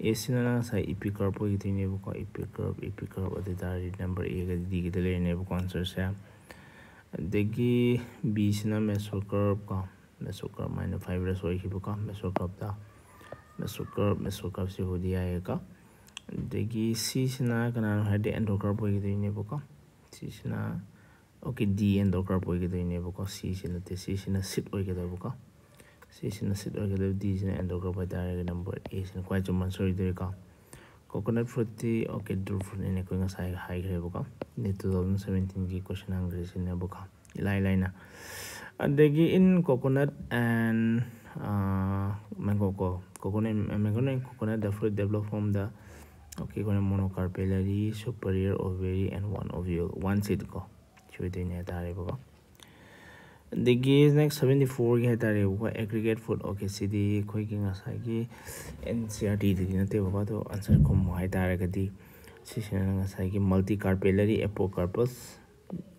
ꯑꯦꯁꯤꯅ ꯉꯁꯥꯏ ꯏꯄꯤ ꯀꯔꯞ ꯑꯣꯏꯒꯗꯣꯏꯅꯦꯕꯀꯣ ꯏꯄꯤ ꯀꯔꯞ ꯏꯄꯤ ꯀꯔꯞ ꯑꯗꯨ ꯑꯣꯏꯇꯥꯔꯗꯤ number ꯑꯦꯒ ꯗꯤꯒꯗ ꯂꯩꯔꯅꯦꯕꯀꯣ ꯑꯟꯁꯔꯁꯦ ꯑꯗꯒꯤ ꯕꯤꯁꯤꯅ ꯃꯦꯁꯣ ꯀꯔꯞ ꯀꯣ ꯃꯦꯁꯣ ꯀꯔꯞ ꯃꯥꯏꯅ ꯐꯥꯏꯚ ꯔꯁ ꯑꯣꯏꯈꯤꯕꯀꯣ ꯃꯦꯁꯣ ꯀꯔꯞꯇ ꯃꯦꯁꯣ ꯀꯔꯞ ꯃꯦꯁꯣ ꯀꯔꯞꯁꯤꯕꯨꯗꯤ ꯌꯥꯏꯌꯦꯀꯣ ꯑꯗꯒꯤ ꯁꯤꯁꯤꯅ ꯀꯅꯥꯅꯣ ꯍꯥꯏꯔꯗꯤ ꯑꯦꯟꯗꯣ ꯀꯔꯞ ꯑꯣꯏꯒꯗꯣꯏꯅꯦꯕꯀꯣ ꯁꯤꯁꯤꯅ ꯑꯣꯀꯦ ꯗꯤ ꯑꯦꯟꯗꯣ ꯀꯥꯔꯕ ꯑꯣꯏꯒꯗꯣꯏꯅꯦꯕꯀꯣ ꯁꯤꯁꯤꯅ ꯅꯠꯇꯦ ꯁꯤꯁꯤꯅ ꯁꯤꯠ ꯑꯣꯏꯒꯗꯕꯀꯣ ꯁꯤꯁꯤꯅ ꯁꯤꯠ ꯑꯣꯏꯒꯗꯕ ꯗꯤꯁꯤꯅ ꯑꯦꯟꯗꯣ ꯀꯥꯔꯕ ꯑꯣꯏꯇꯥꯔꯒꯗꯤ ꯅꯝꯕꯔ ꯑꯦꯁꯤꯅ ꯈ꯭ꯋꯥꯏ ꯆꯨꯝꯕ ꯑꯟꯁꯔ ꯑꯣꯏꯗꯣꯏꯀꯣ कोकोनट फ्रूट ओके ड्रू फ्रूटने कोई गसाई हाई करे बका ने 2017 की क्वेश्चन हंग्रे से ने बका इलाई लाइन अदेगी इन कोकोनट एंड मैंगो को कोकोनट मैंगो ने coconut the fruit develop from the okay कोने monocarpellary superior ovary and one ovule one seed को ꯁꯨꯗꯣꯏꯅꯦ ꯍꯥꯏꯇꯥꯔꯦꯕꯀꯣ ꯑꯗꯒꯤ ꯅꯦꯛꯁ ꯁꯕꯦꯟꯇꯤ ꯐꯣꯔꯒꯤ ꯍꯥꯏꯇꯥꯔꯦꯕꯀꯣ ꯑꯦꯒ꯭ꯔꯤꯒꯦꯠ ꯐꯨꯗ ꯑꯣꯀꯦ ꯁꯤꯗꯤ ꯑꯩꯈꯣꯏꯒꯤ ꯉꯁꯥꯏꯒꯤ ꯑꯦꯟ ꯁꯤ ꯑꯥꯔ ꯇꯤꯗꯗꯤ ꯅꯠꯇꯦꯕꯀꯣ ꯑꯗꯣ ꯑꯟꯁꯔ ꯈꯨꯝꯃꯨ ꯍꯥꯏꯇꯥꯔꯒꯗꯤ ꯁꯤꯁꯤꯅ ꯉꯁꯥꯏꯒꯤ ꯃꯜꯇꯤ ꯀꯥꯔꯄꯦꯂꯔꯤ ꯑꯦꯄꯣꯀꯥꯔꯄꯁ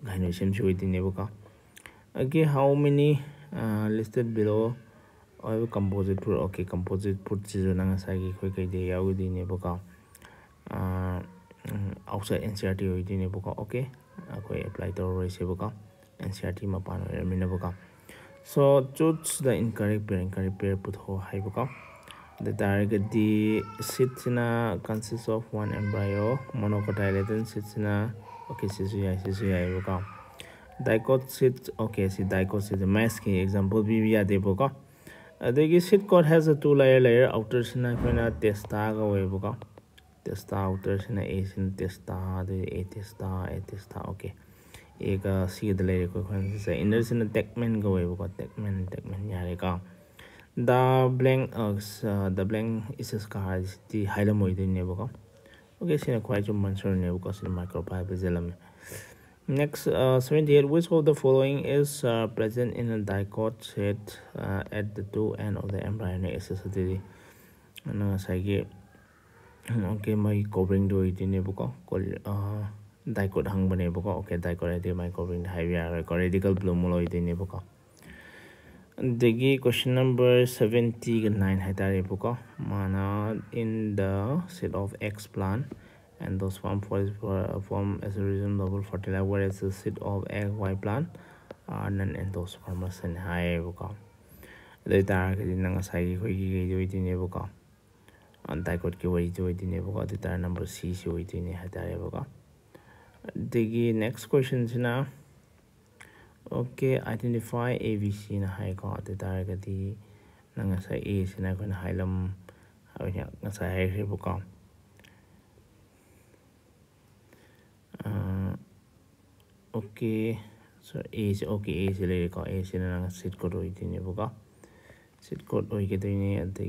ꯒꯥꯏꯅꯣꯁꯤꯌꯝꯁꯤ ꯑꯣꯏꯗꯣꯏꯅꯦꯕꯀꯣ okay how many listed below ꯑꯣꯏꯕ ꯀꯝꯄꯣꯖꯤꯠ ꯐꯨꯗ ꯑꯣꯀꯦ ꯀꯝꯄꯣꯖꯤꯠ ꯐꯨꯗꯁꯤꯁꯨꯅ ꯉꯁꯥꯏꯒꯤ ꯑꯩꯈꯣꯏ ꯀꯩꯗ ꯌꯥꯎꯗꯣꯏꯅꯦꯕꯀꯣ outside N C E R ꯑꯣꯏꯗꯣꯏꯅꯦꯕꯀꯣ ꯑꯣꯀꯦ अखोई एप्लाई तौरेसेबको एनसीआर टी मपान होरमीनबको so choose the incorrect pair incorrect pair पुथो हाइबको the target the sitsina consists of one embryo monocotyledon sitsina okay sisuya sisuya ibuka dicot sit okay si dicot sit mask ki example bi bi ade buka adegi sit core has a two layer layer outer sina kena testa ga ibuka baka testa outer sina a sin testa the a testa a testa okay एक सीद ले को खन से inner सिन टेकमेन को वे को टेकमेन टेकमेन यारे का the blank the blank इस का ती हाइला मोइ दे ने बको ओके सिन क्वाइ जो मंसर ने बको सिन माइक्रोपाइप जेलम Next, uh, 78. Which of the following is uh, present in a dicot set uh, at the two end of the embryonic accessory? Ano sa okay, may covering do ito ne buko. Uh, dicot hang bane boko okay dicot ide microbin hybrid ko radical bloomolo ide ne boko degi question number 79 haitare boko mana in the set of x plant and those form for form as a reason double fertilizer whereas the seed of egg y plant are non endospermous and high boko dai tar ke din nga sai ko gi ge jo ide ne boko dicot ke wai jo ide ne boko dai tar number c si ide ne haitare boko the next question is now okay identify abc na okay identify A B C ना है को आते तारे का दी नंगे सा ए सी ना कोन है लम अबे ना नंगे सा है क्या बुका ओके सो ए से ओके ए से ले रखा ए से ना नंगे सिट कोड हुई थी ने बुका सिट कोड हुई के तो इन्हें अंते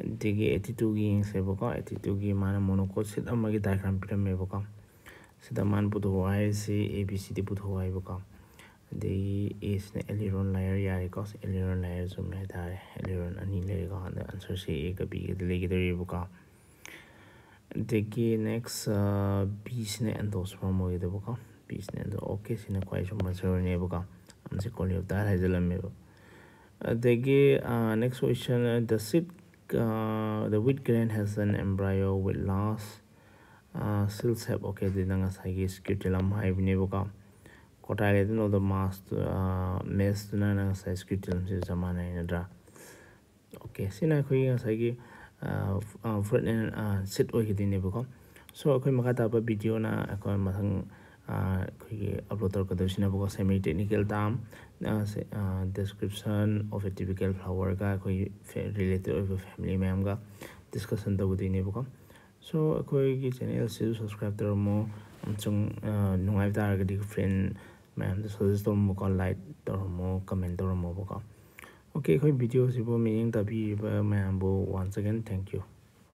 ꯑꯗꯒꯤ ꯑꯩꯠꯇꯤ ꯇꯨꯒꯤ ꯌꯦꯡꯁꯦꯕꯀꯣ ꯑꯩꯠꯇꯤ ꯇꯨꯒꯤ ꯃꯥꯅ ꯃꯣꯅꯣꯀꯣꯠ ꯁꯤꯠ ꯑꯃꯒꯤ ꯗꯥꯏꯒ꯭ꯔꯥꯝ ꯄꯤꯔꯝꯃꯦꯕꯀꯣ ꯁꯤꯗ ꯃꯥꯅ ꯄꯨꯊꯣꯛꯑꯣ ꯍꯥꯏꯔꯤꯁꯤ ꯑꯦ ꯕꯤ ꯁꯤ ꯗꯤ ꯄꯨꯊꯣꯛꯑꯣ ꯍꯥꯏꯕꯀꯣ ꯑꯗꯒꯤ ꯑꯦꯁꯤꯅ ꯑꯦꯂꯤꯔꯣꯟ ꯂꯥꯌꯔ ꯌꯥꯔꯦꯀꯣ ꯑꯦꯂꯤꯔꯣꯟ ꯂꯥꯌꯔ ꯆꯨꯝꯃꯦ ꯍꯥꯏꯇꯥꯔꯦ ꯑꯦꯂꯤꯔꯣꯟ ꯑꯅꯤ ꯂꯩꯔꯦꯀꯣ ꯑꯗ ꯑꯟꯁꯔꯁꯤ ꯑꯦꯒ ꯕꯤꯒꯗ ꯂꯩꯒꯗꯧꯔꯤꯕꯀꯣ ꯑꯗꯒꯤ ꯅꯦꯛꯁ ꯕꯤꯁꯤꯅ ꯑꯦꯟꯗꯣꯁꯄꯔꯝ ꯑꯣꯏꯒꯗꯕꯀꯣ ꯕꯤꯁꯤꯅ ꯑꯦꯟꯗꯣ ꯑꯣꯀꯦ ꯁꯤꯅ ꯈ꯭ꯋꯥꯏ ꯆꯨꯝꯕ ꯑꯟꯁꯔ ꯑꯣꯏꯅꯦꯕꯀꯣ ꯑꯃꯁꯤ ꯀꯣꯂꯤꯌꯣꯞꯇꯥꯔ ꯍꯥꯏꯖꯤꯜꯂꯝꯃꯦꯕ ꯑꯗꯒꯤ ꯅꯦꯛꯁ ꯀ꯭ꯋꯦꯁꯟ ꯗ ꯁꯤꯠ uh, the wheat grain has an embryo with last, uh, cell shape okay the nanga sagi scutum hive nebuka kotale no the mass uh, mass na nanga sagi scutum si samana inadra okay sina khoi nga sagi uh, uh, fruit and uh, sit oi hidi nebuka so akhoi makata pa video na akhoi masang upload तरकदबसिनबको semi technical दाम description of a typical flower का कोई related family ma'am का discussion तबदीनेबको so अखोई channel से subscribe तरमो अमचुंग friend ma'am suggest तरमोको लाइक तरमो कमेंट तरमोबको ओके अखोई वीडियो सिबो मीनिंग तभी ma'am once again thank you